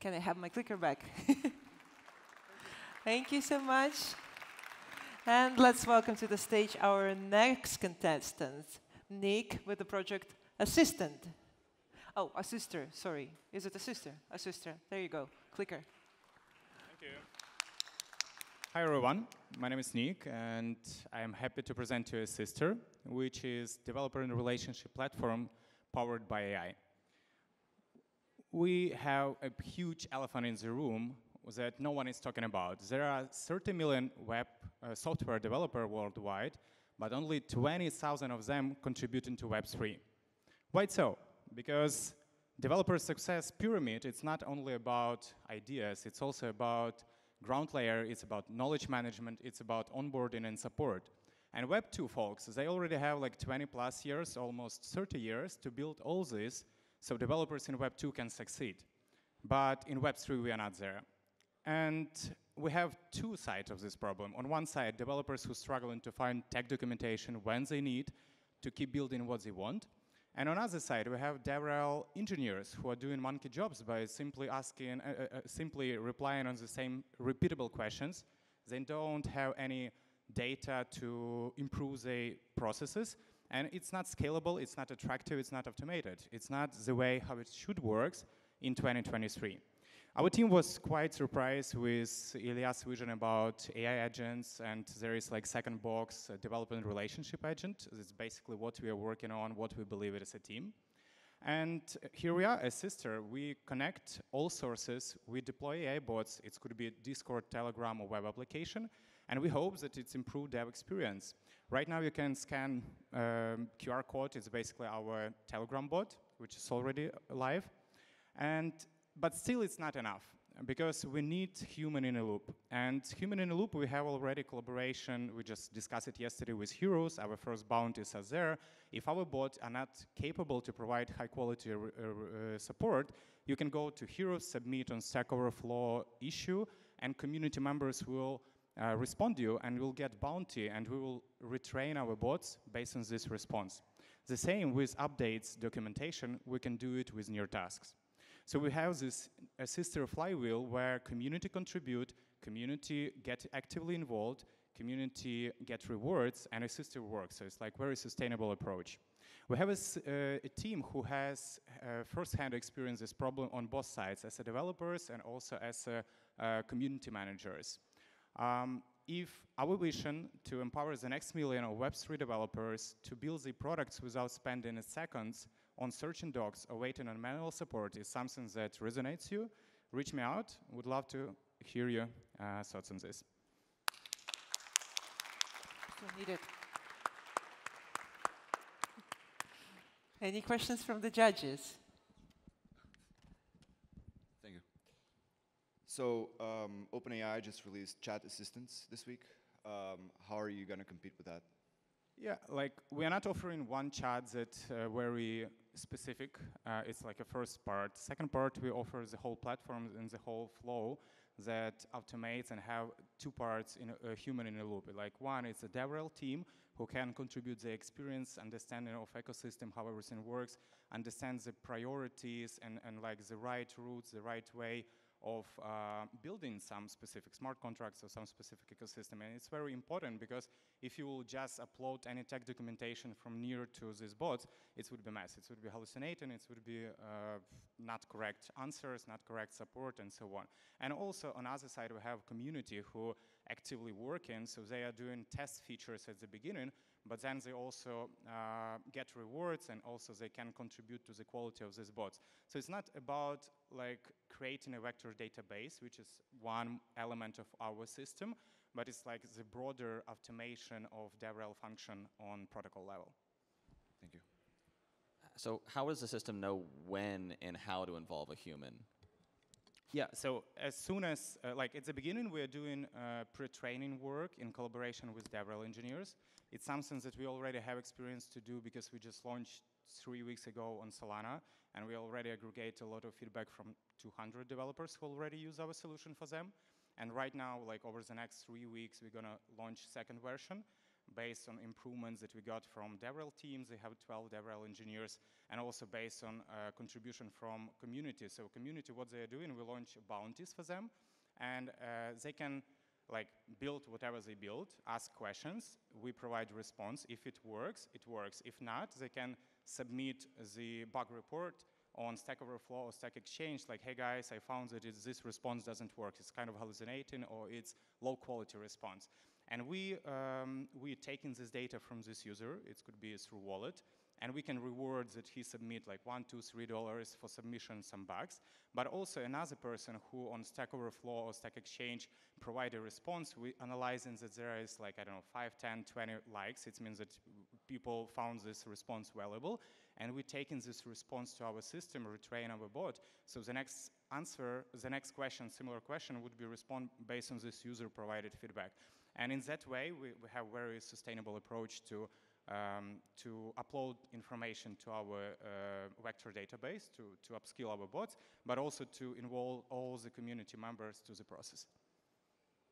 A: Can I have my clicker back? Thank you so much. And let's welcome to the stage our next contestant, Nick, with the project Assistant. Oh, a sister, sorry. Is it a sister? A sister. There you go. Clicker.
S: Thank you. Hi, everyone. My name is Nick, and I am happy to present to you a sister, which is developer and relationship platform powered by AI. We have a huge elephant in the room that no one is talking about. There are 30 million web uh, software developers worldwide, but only 20,000 of them contributing to Web3. Why so? Because developer success pyramid, it's not only about ideas, it's also about ground layer, it's about knowledge management, it's about onboarding and support. And Web 2 folks, they already have like 20 plus years, almost 30 years to build all this so developers in Web 2 can succeed. But in Web 3, we are not there. And we have two sides of this problem. On one side, developers who struggling to find tech documentation when they need to keep building what they want. And on the other side, we have DevRel engineers who are doing monkey jobs by simply asking, uh, uh, uh, simply replying on the same repeatable questions. They don't have any data to improve the processes. And it's not scalable, it's not attractive, it's not automated. It's not the way how it should work in 2023. Our team was quite surprised with Illia's vision about AI agents, and there is like second box uh, development relationship agent. It's basically what we are working on, what we believe it as a team. And here we are, as sister, we connect all sources, we deploy AI bots, it could be Discord, Telegram, or web application, and we hope that it's improved dev experience. Right now you can scan um, QR code, it's basically our Telegram bot, which is already live. And but still it's not enough because we need human in a loop. And human in a loop, we have already collaboration. We just discussed it yesterday with Heroes. Our first bounties are there. If our bots are not capable to provide high quality uh, uh, support, you can go to Heroes, submit on Stack Overflow issue, and community members will uh, respond to you and we'll get bounty and we will retrain our bots based on this response. The same with updates documentation, we can do it with near tasks. So we have this a sister flywheel where community contribute, community get actively involved, community get rewards, and a sister works. So it's like very sustainable approach. We have a, uh, a team who has uh, first-hand experience this problem on both sides, as a developers and also as a, uh, community managers. Um, if our vision to empower the next million of Web3 developers to build the products without spending a seconds on searching docs or waiting on manual support is something that resonates you, reach me out. Would love to hear your uh, thoughts on this.
A: needed. Any questions from the judges? Thank you.
I: So um, OpenAI just released chat assistance this week. Um, how are you going to compete with that?
S: Yeah, like we are not offering one chat that uh, very specific. Uh, it's like a first part. Second part, we offer the whole platform and the whole flow that automates and have two parts in a, a human in a loop. Like one it's a DevRel team who can contribute the experience, understanding of ecosystem, how everything works, understand the priorities and, and like the right routes, the right way of uh, building some specific smart contracts or some specific ecosystem. And it's very important because if you will just upload any tech documentation from near to these bots, it would be mess. It would be hallucinating, it would be uh, not correct answers, not correct support, and so on. And also on other side, we have community who actively working, so they are doing test features at the beginning, but then they also uh, get rewards and also they can contribute to the quality of these bots. So it's not about like creating a vector database, which is one element of our system, but it's like the broader automation of DevRel function on protocol level.
I: Thank you.
H: So how does the system know when and how to involve a human?
S: Yeah, so as soon as, uh, like at the beginning, we are doing uh, pre-training work in collaboration with DevRel engineers. It's something that we already have experience to do because we just launched three weeks ago on Solana, and we already aggregate a lot of feedback from 200 developers who already use our solution for them. And right now, like over the next three weeks, we're gonna launch second version based on improvements that we got from DevRel teams. They have 12 DevRel engineers, and also based on uh, contribution from community. So community, what they are doing, we launch bounties for them, and uh, they can like build whatever they build, ask questions, we provide response. If it works, it works. If not, they can submit the bug report on Stack Overflow or Stack Exchange, like, hey guys, I found that this response doesn't work. It's kind of hallucinating or it's low quality response. And we, um, we're taking this data from this user, it could be through wallet, and we can reward that he submit like one, two, three dollars for submission some bugs. But also another person who on Stack Overflow or Stack Exchange provide a response, we analyzing that there is like, I don't know, 5, 10, 20 likes. It means that people found this response valuable. And we're taking this response to our system, retrain our bot. So the next answer, the next question, similar question, would be respond based on this user provided feedback. And in that way, we, we have very sustainable approach to um, to upload information to our uh, vector database to, to upskill our bots, but also to involve all the community members to the process.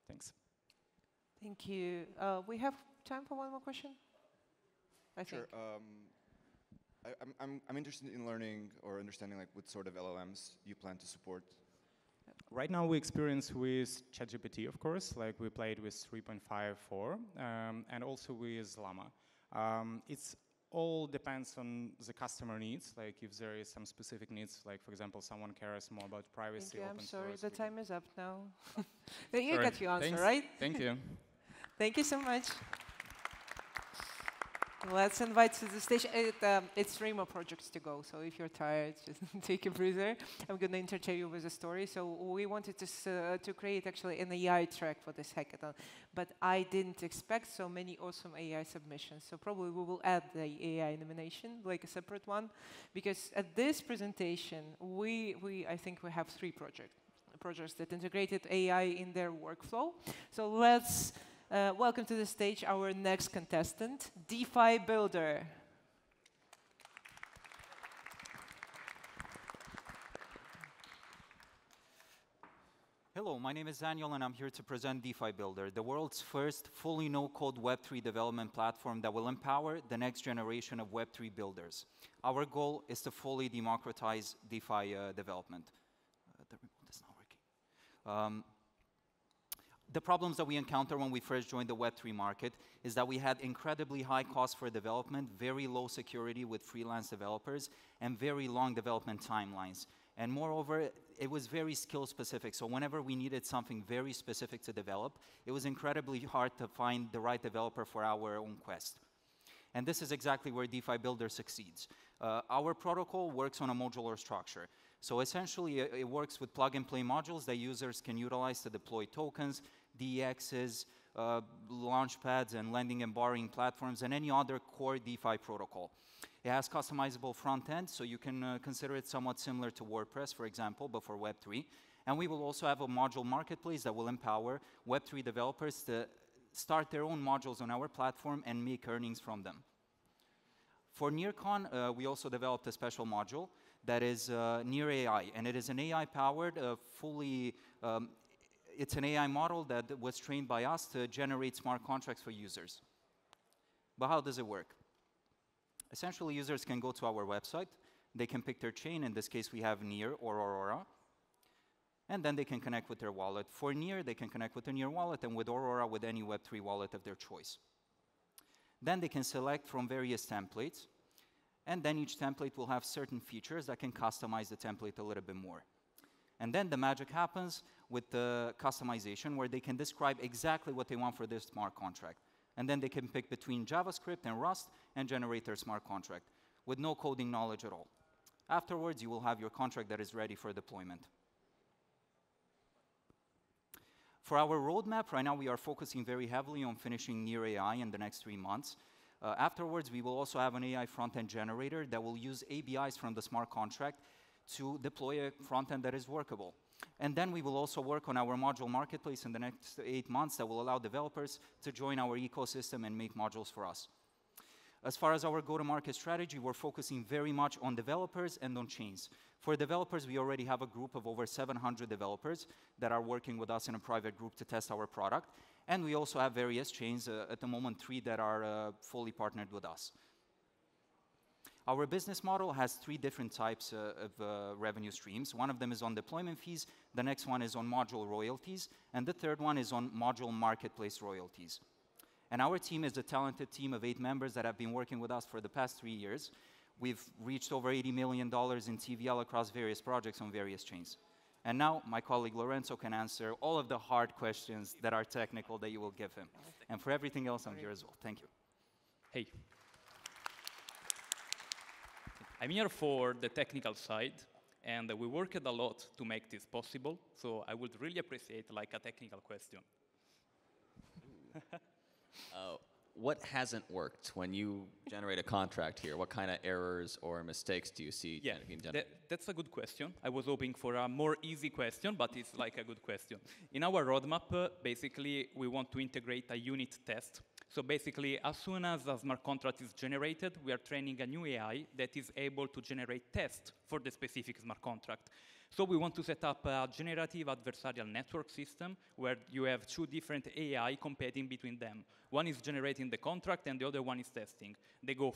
S: Thanks.
A: Thank you. Uh, we have time for one more question? I
I: sure.
A: think.
I: Um, I, I'm, I'm, I'm interested in learning or understanding like what sort of LLMs you plan to support.
S: Right now we experience with ChatGPT, of course, like we played with 3.54, um, and also with Llama. Um, it's all depends on the customer needs. Like if there is some specific needs, like for example, someone cares more about privacy.
A: Thank you. I'm sorry, the time is up now. you
S: Sorry.
A: got your answer,
S: Thanks.
A: right?
S: Thank you.
A: Thank you so much. Let's invite to the stage. It, um, it's three more projects to go, so if you're tired, just take a breather. I'm going to entertain you with a story. So we wanted to, uh, to create actually an AI track for this hackathon, but I didn't expect so many awesome AI submissions. So probably we will add the AI nomination, like a separate one, because at this presentation, we, we I think we have three projects projects that integrated AI in their workflow. So let's uh, welcome to the stage our next contestant, DeFi Builder.
T: Hello, my name is Daniel, and I'm here to present DeFi Builder, the world's first fully no-code Web3 development platform that will empower the next generation of Web3 builders. Our goal is to fully democratize DeFi uh, development. Uh, the remote is not working. Um, the problems that we encountered when we first joined the Web3 market is that we had incredibly high costs for development, very low security with freelance developers, and very long development timelines. And moreover, it was very skill specific. So whenever we needed something very specific to develop, it was incredibly hard to find the right developer for our own quest. And this is exactly where DeFi Builder succeeds. Uh, our protocol works on a modular structure. So essentially, it, it works with plug and play modules that users can utilize to deploy tokens, DEXs, uh, launchpads, and lending and borrowing platforms, and any other core DeFi protocol. It has customizable front end, so you can uh, consider it somewhat similar to WordPress, for example, but for Web3. And we will also have a module marketplace that will empower Web3 developers to start their own modules on our platform and make earnings from them. For NearCon, uh, we also developed a special module that is uh, Near AI, and it is an AI-powered, uh, fully, um, it's an AI model that was trained by us to generate smart contracts for users. But how does it work? Essentially, users can go to our website, they can pick their chain, in this case we have Near or Aurora, and then they can connect with their wallet. For Near, they can connect with the Near wallet, and with Aurora, with any Web3 wallet of their choice. Then they can select from various templates, and then each template will have certain features that can customize the template a little bit more. And then the magic happens with the customization where they can describe exactly what they want for their smart contract. And then they can pick between JavaScript and Rust and generate their smart contract with no coding knowledge at all. Afterwards, you will have your contract that is ready for deployment. For our roadmap, right now we are focusing very heavily on finishing Near AI in the next three months. Uh, afterwards, we will also have an AI front-end generator that will use ABIs from the smart contract to deploy a front-end that is workable. And then we will also work on our module marketplace in the next eight months that will allow developers to join our ecosystem and make modules for us. As far as our go-to-market strategy, we're focusing very much on developers and on chains. For developers, we already have a group of over 700 developers that are working with us in a private group to test our product. And we also have various chains, uh, at the moment three that are uh, fully partnered with us. Our business model has three different types uh, of uh, revenue streams. One of them is on deployment fees, the next one is on module royalties, and the third one is on module marketplace royalties. And our team is a talented team of eight members that have been working with us for the past three years. We've reached over $80 million in TVL across various projects on various chains. And now my colleague Lorenzo can answer all of the hard questions that are technical that you will give him. And for everything else, I'm here as well. Thank you.
U: Hey. I'm here for the technical side, and we worked a lot to make this possible, so I would really appreciate like a technical question.
H: uh, what hasn't worked when you generate a contract here? What kind of errors or mistakes do you see
U: yeah,
H: being generated?
U: That, that's a good question. I was hoping for a more easy question, but it's like a good question. In our roadmap, uh, basically, we want to integrate a unit test. So basically, as soon as a smart contract is generated, we are training a new AI that is able to generate tests for the specific smart contract. So we want to set up a generative adversarial network system where you have two different AI competing between them. One is generating the contract and the other one is testing. They go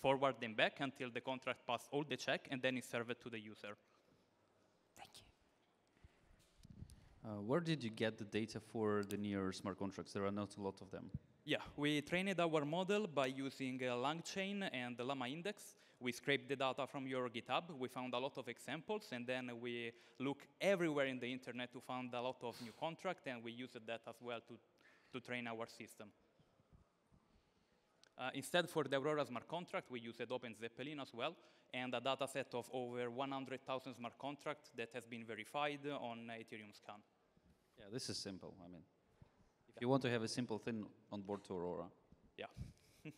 U: forward and back until the contract passes all the check and then is served to the user.
E: Thank you. Uh, where did you get the data for the near smart contracts? There are not a lot of them.
U: Yeah, we trained our model by using LangChain and Llama Index. We scraped the data from your GitHub. We found a lot of examples, and then we look everywhere in the internet to find a lot of new contracts, and we used that as well to, to train our system. Uh, instead, for the Aurora smart contract, we used Open Zeppelin as well, and a data set of over 100,000 smart contracts that has been verified on Ethereum Scan.
E: Yeah, this is simple. I mean, if you want to have a simple thing on board to Aurora.
U: Yeah.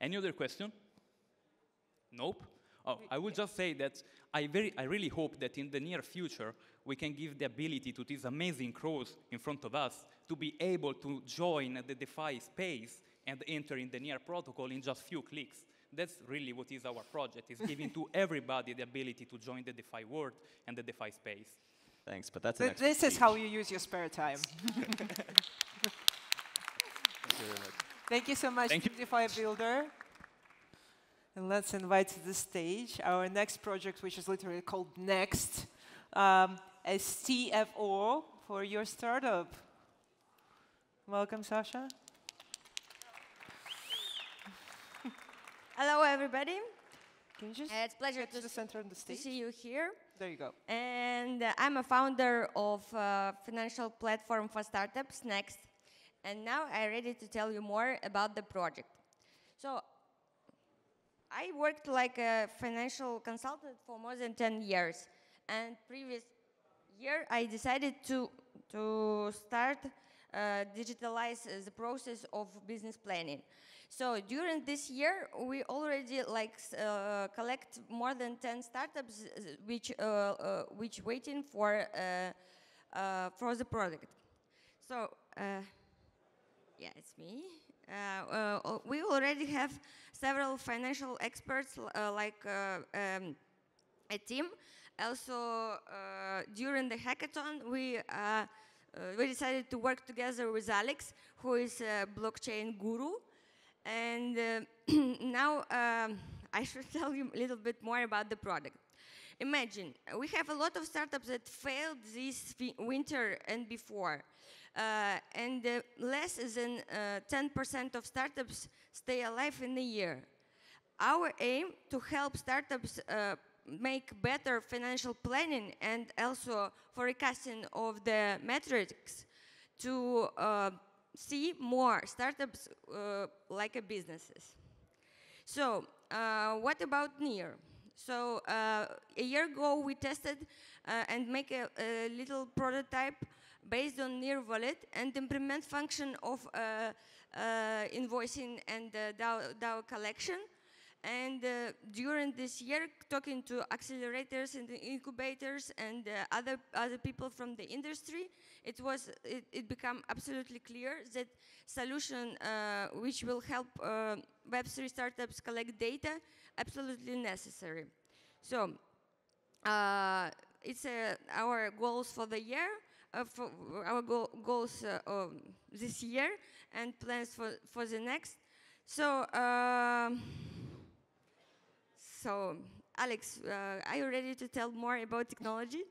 U: Any other question? Nope. Oh, I will just say that I, very, I really hope that in the near future we can give the ability to these amazing crows in front of us to be able to join the DeFi space and enter in the near protocol in just few clicks. That's really what is our project, is giving to everybody the ability to join the DeFi world and the DeFi space.
H: Thanks, but that's
A: Th This is how you use your spare time. Thank
U: you very much.
A: Thank you so much, DeFi Builder. And let's invite to the stage our next project, which is literally called Next, um, a CFO for your startup. Welcome, Sasha.
V: Hello, everybody.
A: Can you just
V: uh, it's a pleasure
A: to, the center of the stage?
V: to see you here.
A: There you go.
V: And uh, I'm a founder of uh, financial platform for startups, Next. And now I'm ready to tell you more about the project. So I worked like a financial consultant for more than 10 years. And previous year, I decided to, to start uh, digitalize uh, the process of business planning. So during this year, we already like uh, collect more than 10 startups uh, which, uh, uh, which waiting for, uh, for the product. So, yeah, it's me. We already have several financial experts like um, a team. Also, during the hackathon, we, uh, we decided to work together with Alex, who is a blockchain guru. And uh, now um, I should tell you a little bit more about the product. Imagine, uh, we have a lot of startups that failed this winter and before. Uh, and uh, less than uh, 10% of startups stay alive in a year. Our aim to help startups uh, make better financial planning and also forecasting of the metrics to uh, see more startups uh, like a businesses. So, uh, what about NEAR? So, uh, a year ago we tested uh, and make a, a little prototype based on NEAR wallet and implement function of invoicing and DAO, DAO collection. And uh, during this year, talking to accelerators and incubators and uh, other other people from the industry, it was it, it became absolutely clear that solution uh, which will help uh, Web3 startups collect data absolutely necessary. So uh, it's uh, our goals for the year, uh, for our go- goals uh, um, this year, and plans for for the next. So. um so, Alex, uh, are you ready to tell more about technology?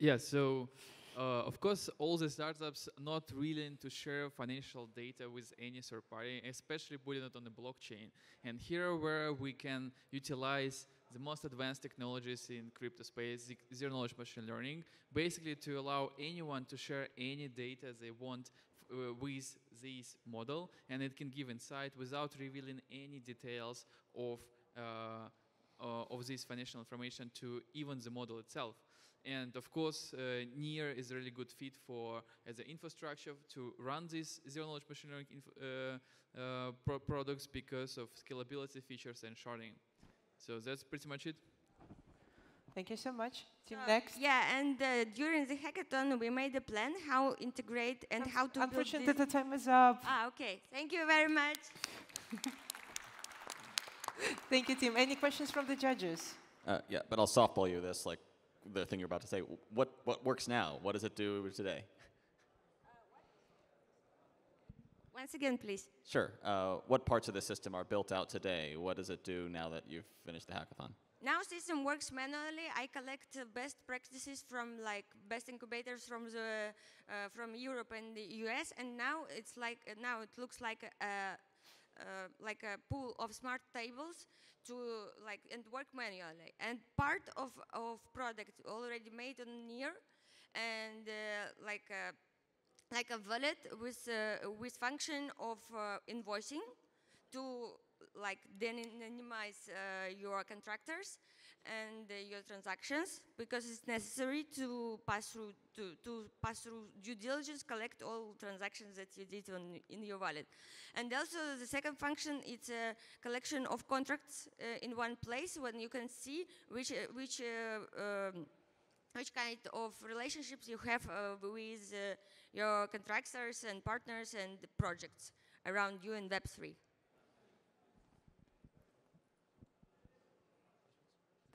W: Yeah, so uh, of course, all the startups not willing to share financial data with any third party, especially putting it on the blockchain. And here where we can utilize the most advanced technologies in crypto space, zero knowledge machine learning, basically to allow anyone to share any data they want uh, with this model, and it can give insight without revealing any details of of this financial information to even the model itself. And of course, uh, NEAR is a really good fit for as an infrastructure to run these zero knowledge machine learning inf- uh, uh, pro- products because of scalability features and sharding. So that's pretty much it.
A: Thank you so much. Team
V: Uh,
A: next.
V: Yeah, and uh, during the hackathon, we made a plan how integrate and how to. build
A: Unfortunately,
V: this-
A: the time is up.
V: Ah, okay. Thank you very much.
A: Thank you, Tim. Any questions from the judges?
H: Uh, yeah, but I'll softball you this, like the thing you're about to say. What what works now? What does it do today?
V: Once again, please.
H: Sure. Uh, what parts of the system are built out today? What does it do now that you've finished the hackathon?
V: Now system works manually. I collect uh, best practices from like best incubators from the uh, from Europe and the US, and now it's like uh, now it looks like a, a uh, like a pool of smart tables to like and work manually. And part of of product already made on Near, and uh, like a like a wallet with uh, with function of uh, invoicing to like then anonymize uh, your contractors and your transactions because it's necessary to pass through to, to pass through due diligence collect all transactions that you did on, in your wallet and also the second function it's a collection of contracts uh, in one place when you can see which uh, which uh, um, which kind of relationships you have uh, with uh, your contractors and partners and projects around you in Web3.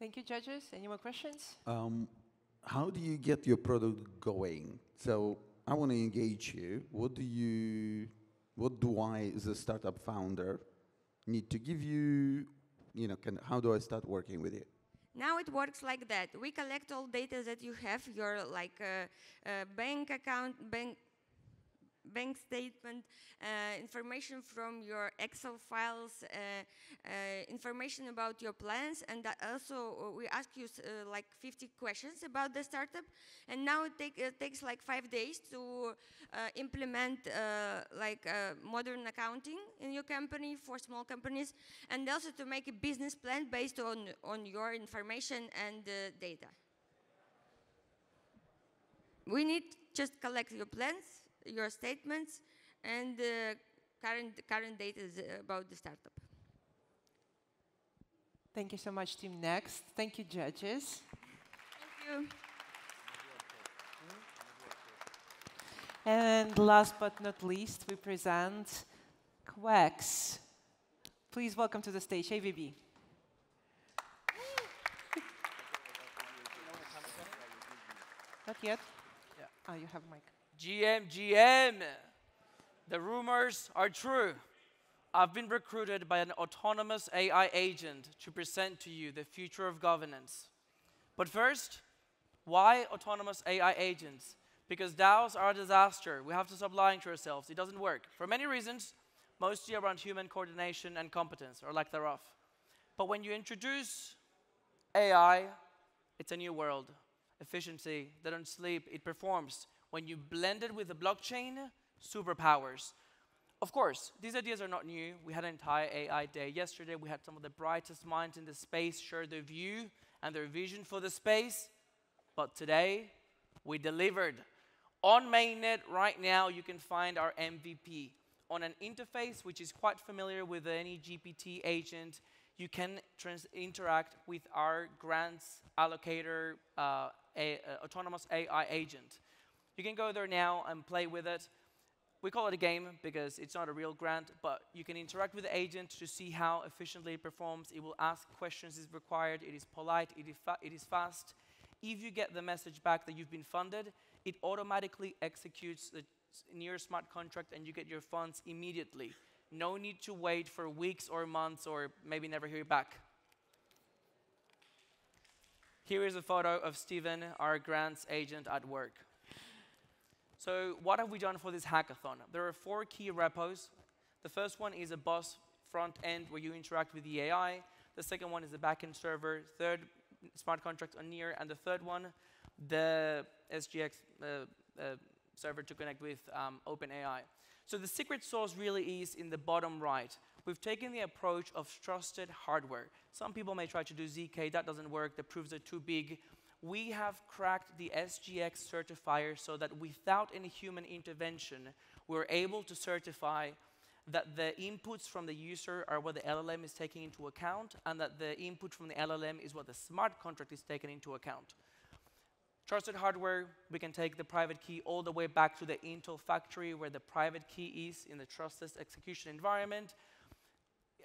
A: Thank you, judges. Any more questions?
F: Um, how do you get your product going? So I want to engage you. What do you, what do I, as a startup founder, need to give you? You know, can, how do I start working with you?
V: Now it works like that. We collect all data that you have, your like uh, uh, bank account, bank bank statement, uh, information from your Excel files, uh, uh, information about your plans, and also we ask you like 50 questions about the startup. And now it take, uh, takes like five days to implement like modern accounting in your company for small companies, and also to make a business plan based on on your information and data. We need just collect your plans your statements and uh, current, current data is, uh, about the startup.
A: Thank you so much, team. Next, thank you, judges.
V: Thank you.
A: And last but not least, we present Quex. Please welcome to the stage AVB. Not yet?
X: Yeah.
A: Oh, you have mic.
X: GM, GM. The rumors are true. I've been recruited by an autonomous AI agent to present to you the future of governance. But first, why autonomous AI agents? Because DAOs are a disaster. We have to stop lying to ourselves. It doesn't work. For many reasons, mostly around human coordination and competence, or lack thereof. But when you introduce AI, it's a new world. Efficiency, they don't sleep, it performs. When you blend it with the blockchain, superpowers. Of course, these ideas are not new. We had an entire AI day yesterday. We had some of the brightest minds in the space share their view and their vision for the space. But today, we delivered. On mainnet right now, you can find our MVP. On an interface which is quite familiar with any GPT agent, you can interact with our grants allocator uh, uh, autonomous AI agent. You can go there now and play with it. We call it a game because it's not a real grant, but you can interact with the agent to see how efficiently it performs. It will ask questions as required. It is polite. It is, it is fast. If you get the message back that you've been funded, it automatically executes the near smart contract and you get your funds immediately. No need to wait for weeks or months or maybe never hear back. Here is a photo of Stephen, our grants agent at work. So what have we done for this hackathon? There are four key repos. The first one is a BOS front end where you interact with the AI. The second one is the backend server. Third, smart contract on Near. And the third one, the SGX uh, uh, server to connect with um, OpenAI. So the secret sauce really is in the bottom right. We've taken the approach of trusted hardware. Some people may try to do ZK, that doesn't work, the proofs are too big. We have cracked the SGX certifier so that without any human intervention, we're able to certify that the inputs from the user are what the LLM is taking into account, and that the input from the LLM is what the smart contract is taking into account. Trusted hardware, we can take the private key all the way back to the Intel factory where the private key is in the trustless execution environment.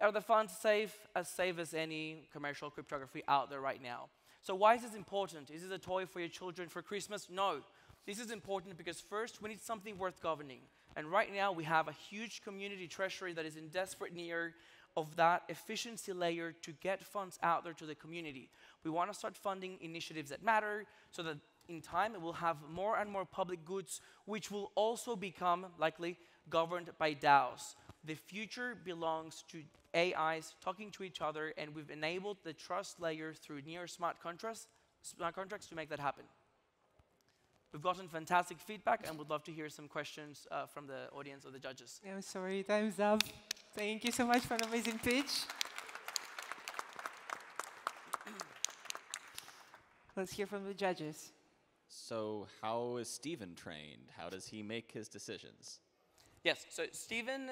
X: Are the funds safe? As safe as any commercial cryptography out there right now. So why is this important? Is this a toy for your children for Christmas? No. This is important because first, we need something worth governing. And right now, we have a huge community treasury that is in desperate need of that efficiency layer to get funds out there to the community. We want to start funding initiatives that matter so that in time it will have more and more public goods, which will also become likely governed by DAOs. The future belongs to AIs talking to each other, and we've enabled the trust layer through near smart contracts, smart contracts to make that happen. We've gotten fantastic feedback and would love to hear some questions uh, from the audience or the judges.
A: I'm sorry, time's up. Thank you so much for an amazing pitch. Let's hear from the judges.
H: So, how is Stephen trained? How does he make his decisions?
X: Yes, so Stephen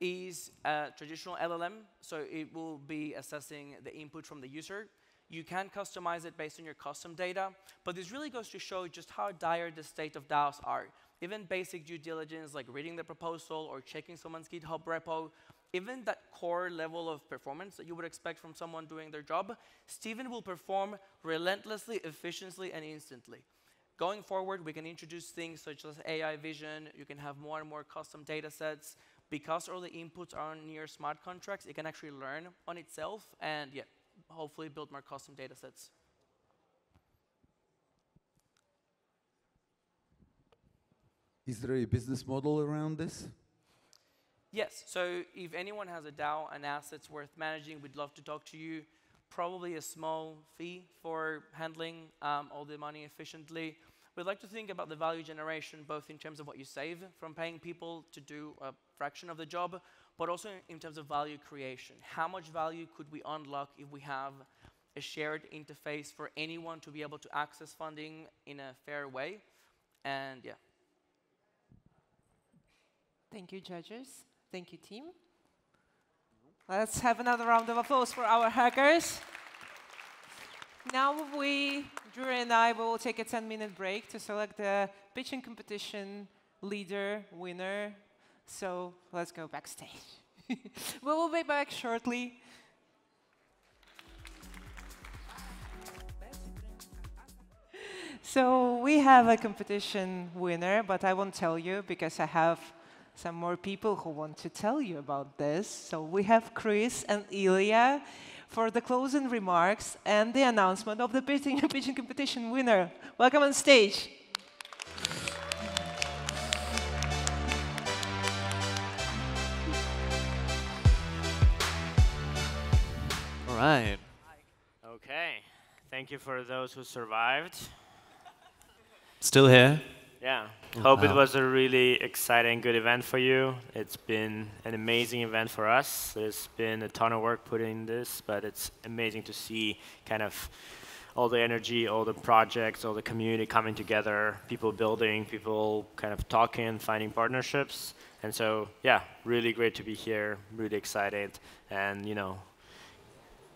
X: is a traditional LLM, so it will be assessing the input from the user. You can customize it based on your custom data, but this really goes to show just how dire the state of DAOs are. Even basic due diligence, like reading the proposal or checking someone's GitHub repo, even that core level of performance that you would expect from someone doing their job, Stephen will perform relentlessly, efficiently, and instantly. Going forward, we can introduce things such as AI vision. You can have more and more custom data sets. Because all the inputs are near smart contracts, it can actually learn on itself and, yeah, hopefully build more custom data sets.
F: Is there a business model around this?
X: Yes, so if anyone has a DAO and assets worth managing, we'd love to talk to you. Probably a small fee for handling um, all the money efficiently. We'd like to think about the value generation, both in terms of what you save from paying people to do a fraction of the job, but also in terms of value creation. How much value could we unlock if we have a shared interface for anyone to be able to access funding in a fair way? And yeah.
A: Thank you, judges. Thank you, team. Let's have another round of applause for our hackers. Now we, Drew and I, will take a 10-minute break to select the pitching competition leader, winner. So let's go backstage. we will be back shortly. So we have a competition winner, but I won't tell you because I have some more people who want to tell you about this. So we have Chris and Illia for the closing remarks and the announcement of the pitching, competition winner. Welcome on stage.
Y: All right. Okay. Thank you for those who survived.
Z: Still here?
Y: Yeah.
Z: Oh,
Y: Hope it was a really exciting, good event for you. It's been an amazing event for us. There's been a ton of work put in this, but it's amazing to see kind of all the energy, all the projects, all the community coming together, people building, people kind of talking, finding partnerships. And so, yeah, really great to be here, really excited. And, you know,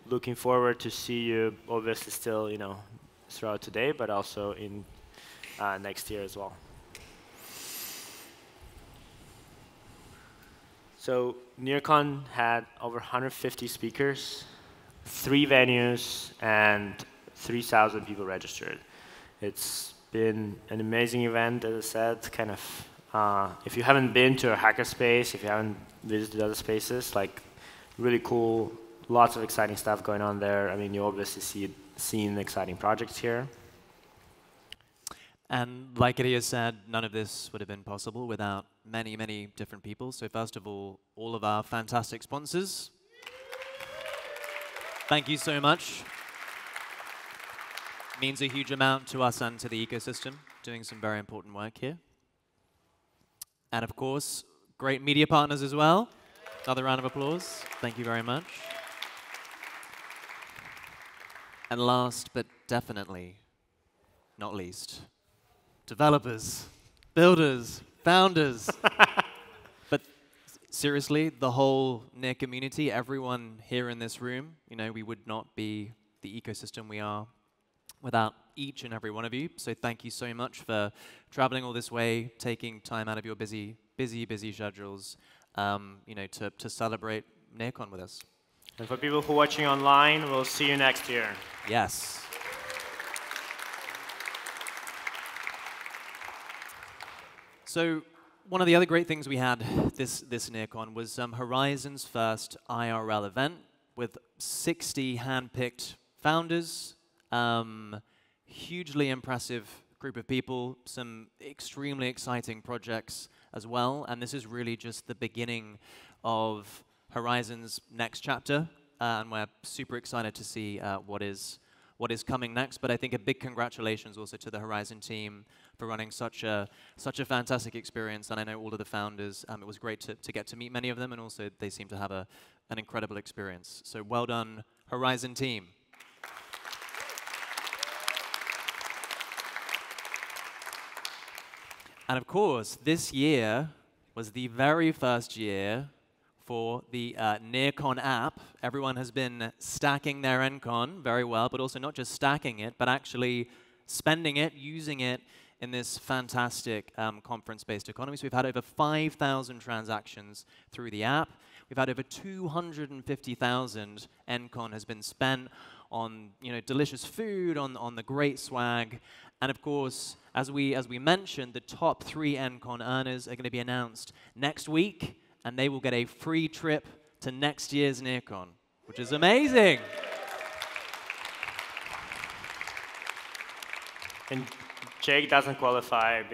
Y: looking forward to see you obviously still, you know, throughout today, but also in uh, next year as well. So NearCon had over 150 speakers, three venues, and 3,000 people registered. It's been an amazing event, as I said, kind of, uh, if you haven't been to a hackerspace, if you haven't visited other spaces, like really cool, lots of exciting stuff going on there. I mean, you obviously see seen exciting projects here.
Z: And like Illia said, none of this would have been possible without many, many different people. So first of all, all of our fantastic sponsors. Thank you so much. Means a huge amount to us and to the ecosystem, doing some very important work here. And of course, great media partners as well. Another round of applause. Thank you very much. And last but definitely not least, developers, builders, founders. but seriously, the whole NEAR community, everyone here in this room, you know, we would not be the ecosystem we are without each and every one of you. So thank you so much for traveling all this way, taking time out of your busy, busy, busy schedules, um, you know, to, to celebrate NearCon with us.
Y: And for people who are watching online, we'll see you next year.
Z: Yes. So one of the other great things we had this, this NearCon was um, Horizon's first IRL event with 60 hand-picked founders, um, hugely impressive group of people, some extremely exciting projects as well, and this is really just the beginning of Horizon's next chapter, uh, and we're super excited to see uh, what is what is coming next. But I think a big congratulations also to the Horizon team for running such a such a fantastic experience. And I know all of the founders. Um, it was great to, to get to meet many of them, and also they seem to have a an incredible experience. So well done, Horizon team. And of course, this year was the very first year for the uh, NearCon app. Everyone has been stacking their nCON very well, but also not just stacking it, but actually spending it, using it in this fantastic um, conference-based economy. So we've had over 5,000 transactions through the app. We've had over 250,000 nCON has been spent on you know delicious food, on on the great swag, and of course, as we as we mentioned, the top three nCON earners are going to be announced next week, and they will get a free trip to next year's NearCon, which is amazing.
Y: And Jake doesn't qualify.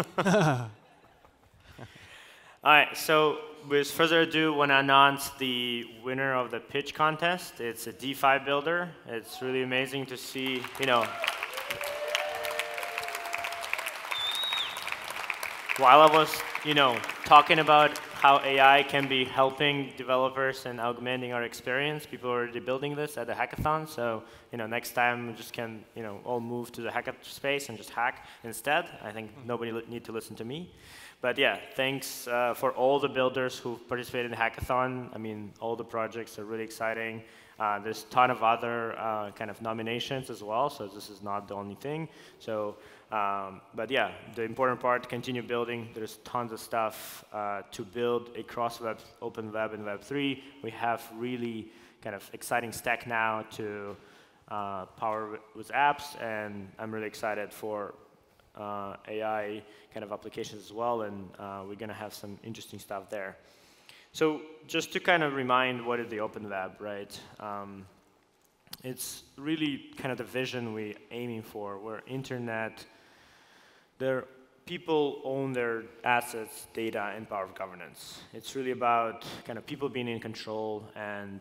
Y: All right, so with further ado, want to announce the winner of the pitch contest. It's a DeFi builder. It's really amazing to see, you know, while I was, you know, talking about how AI can be helping developers and augmenting our experience, people are already building this at the hackathon. So, you know, next time we just can, you know, all move to the hacker space and just hack instead. I think nobody li- need to listen to me. but yeah, thanks uh, for all the builders who participated in the hackathon. I mean, all the projects are really exciting. Uh, there's a ton of other uh, kind of nominations as well, so this is not the only thing. So, um, but yeah, the important part, continue building. There's tons of stuff uh, to build across web, open web and Web3. We have really kind of exciting stack now to uh, power with apps, and I'm really excited for uh, AI kind of applications as well, and uh, we're going to have some interesting stuff there. So just to kind of remind what is the open web, right? Um, it's really kind of the vision we're aiming for, where internet, there people own their assets, data, and power of governance. It's really about kind of people being in control and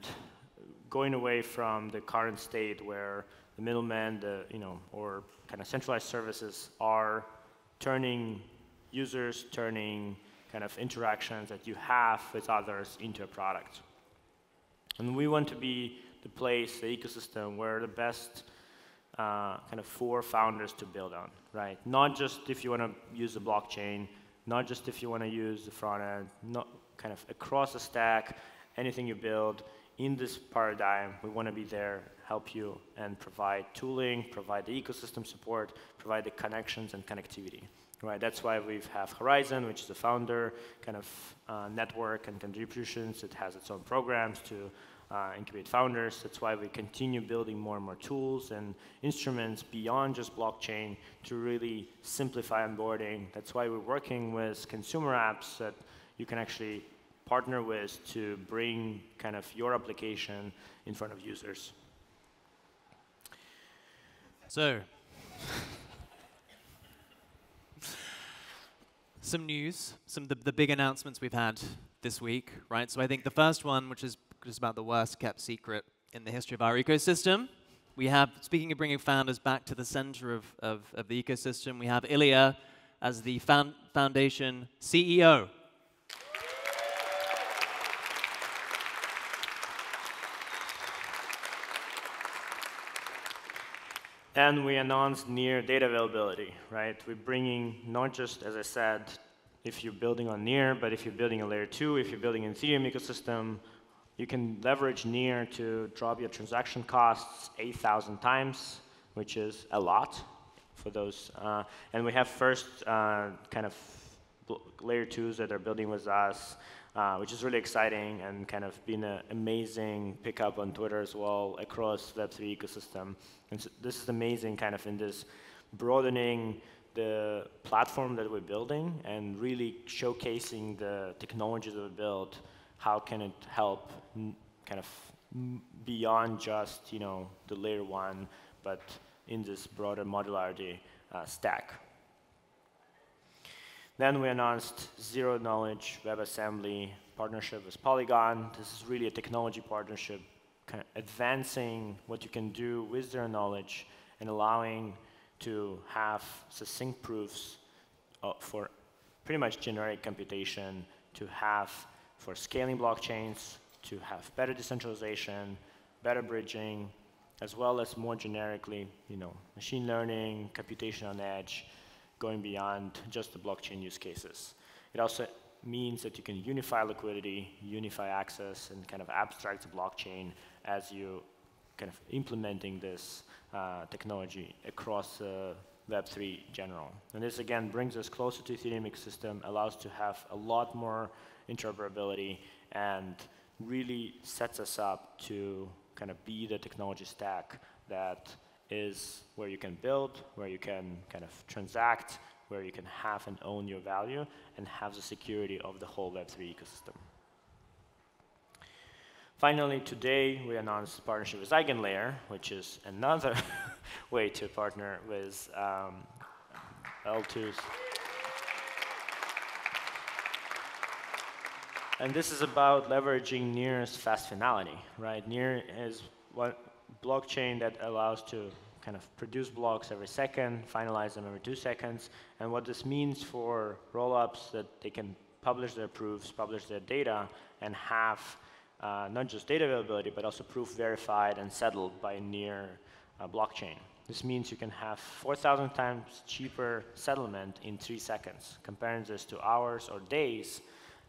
Y: going away from the current state where the middleman, the, you know, or kind of centralized services are turning users, turning kind of interactions that you have with others into a product. And we want to be the place, the ecosystem where the best uh, kind of for founders to build on, right? Not just if you want to use the blockchain, not just if you want to use the front end, not kind of across the stack, anything you build, in this paradigm, we want to be there, help you, and provide tooling, provide the ecosystem support, provide the connections and connectivity. Right, that's why we have Horizon, which is a founder kind of uh, network and contributions. It has its own programs to uh, incubate founders. That's why we continue building more and more tools and instruments beyond just blockchain to really simplify onboarding. That's why we're working with consumer apps that you can actually partner with to bring kind of your application in front of users.
Z: So, some news, some the, the big announcements we've had this week, right? So I think the first one, which is just about the worst kept secret in the history of our ecosystem, we have, speaking of bringing founders back to the center of, of, of the ecosystem, we have Illia as the found, foundation CEO.
Y: And we announced near data availability, right? We're bringing not just, as I said, if you're building on near, but if you're building a layer two, if you're building an Ethereum ecosystem, you can leverage near to drop your transaction costs 8,000 times, which is a lot for those. Uh, and we have first uh, kind of layer twos that are building with us uh, which is really exciting and kind of been an amazing pickup on Twitter as well across Web3 ecosystem. And so this is amazing kind of in this broadening the platform that we're building and really showcasing the technologies that we built, how can it help kind of beyond just, you know, the layer one, but in this broader modularity uh, stack. Then we announced Zero Knowledge WebAssembly partnership with Polygon. This is really a technology partnership, kind of advancing what you can do with Zero Knowledge and allowing to have succinct proofs uh, for pretty much generic computation, to have for scaling blockchains, to have better decentralization, better bridging, as well as more generically, you know, machine learning, computation on edge, going beyond just the blockchain use cases. It also means that you can unify liquidity, unify access, and kind of abstract the blockchain as you kind of implementing this uh, technology across uh, Web3 general. And this again brings us closer to Ethereum ecosystem, allows to have a lot more interoperability, and really sets us up to kind of be the technology stack that is where you can build, where you can kind of transact, where you can have and own your value, and have the security of the whole Web3 ecosystem. Finally, today we announced a partnership with EigenLayer, which is another way to partner with um, L2s. And this is about leveraging Near's fast finality, right? Near is what blockchain that allows to kind of produce blocks every second, finalize them every two seconds. And what this means for rollups that they can publish their proofs, publish their data, and have uh, not just data availability, but also proof verified and settled by near uh, blockchain. This means you can have 4,000 times cheaper settlement in three seconds, comparing this to hours or days,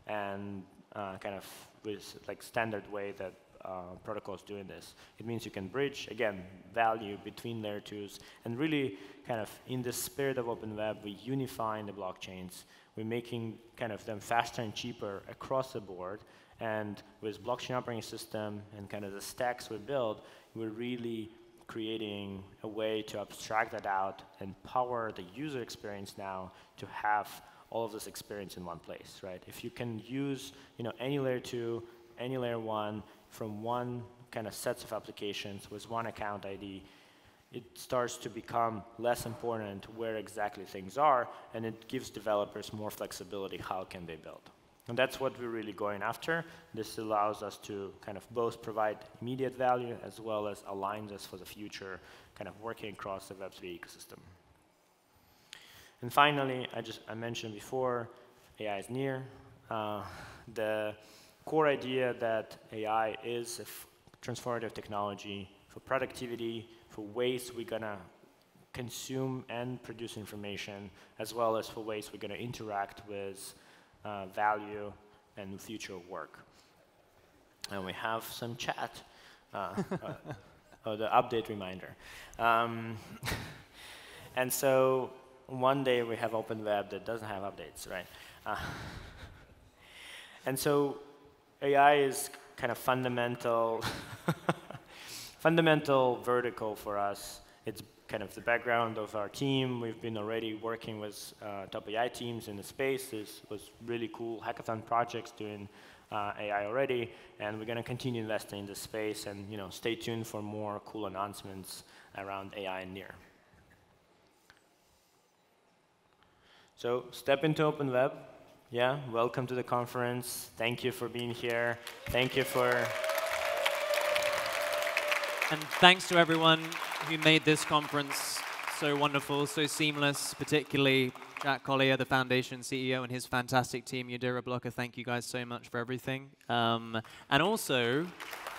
Y: and uh, kind of with like standard way that uh, protocols doing this. It means you can bridge, again, value between layer twos, and really kind of in the spirit of open web, we unifying the blockchains. We're making kind of them faster and cheaper across the board, and with blockchain operating system and kind of the stacks we build, we're really creating a way to abstract that out and power the user experience now to have all of this experience in one place, right? If you can use, you know, any layer two, any layer one from one kind of sets of applications with one account ID, it starts to become less important where exactly things are, and it gives developers more flexibility how can they build. And that's what we're really going after. This allows us to kind of both provide immediate value as well as aligns us for the future, kind of working across the Web3 ecosystem. And finally, I just I mentioned before, AI is near. Uh, the core idea that AI is a transformative technology for productivity, for ways we're gonna consume and produce information, as well as for ways we're gonna interact with uh, value and future work. And we have some chat. Uh, oh, the update reminder. Um, and so one day we have open web that doesn't have updates, right? Uh, and so AI is kind of fundamental, fundamental vertical for us. It's kind of the background of our team. We've been already working with uh, top AI teams in the space. This was really cool hackathon projects doing uh, AI already, and we're going to continue investing in this space. And you know, stay tuned for more cool announcements around AI and near. So step into open web. Yeah, welcome to the conference. Thank you for being here. Thank you for.
Z: And thanks to everyone who made this conference so wonderful, so seamless, particularly Jack Collier, the foundation CEO, and his fantastic team, Yadira Blocker. Thank you guys so much for everything. Um, and also,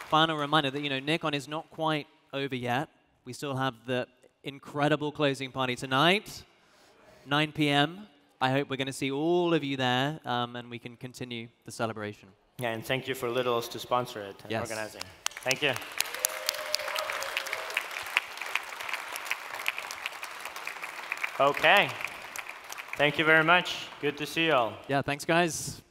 Z: final reminder that you know NearCon is not quite over yet. We still have the incredible closing party tonight, 9 p.m. I hope we're going to see all of you there, um, and we can continue the celebration.
Y: Yeah, and thank you for Littles to sponsor it and
Z: yes.
Y: organizing. Thank you. Okay. Thank you very much. Good to see you all.
Z: Yeah, thanks, guys.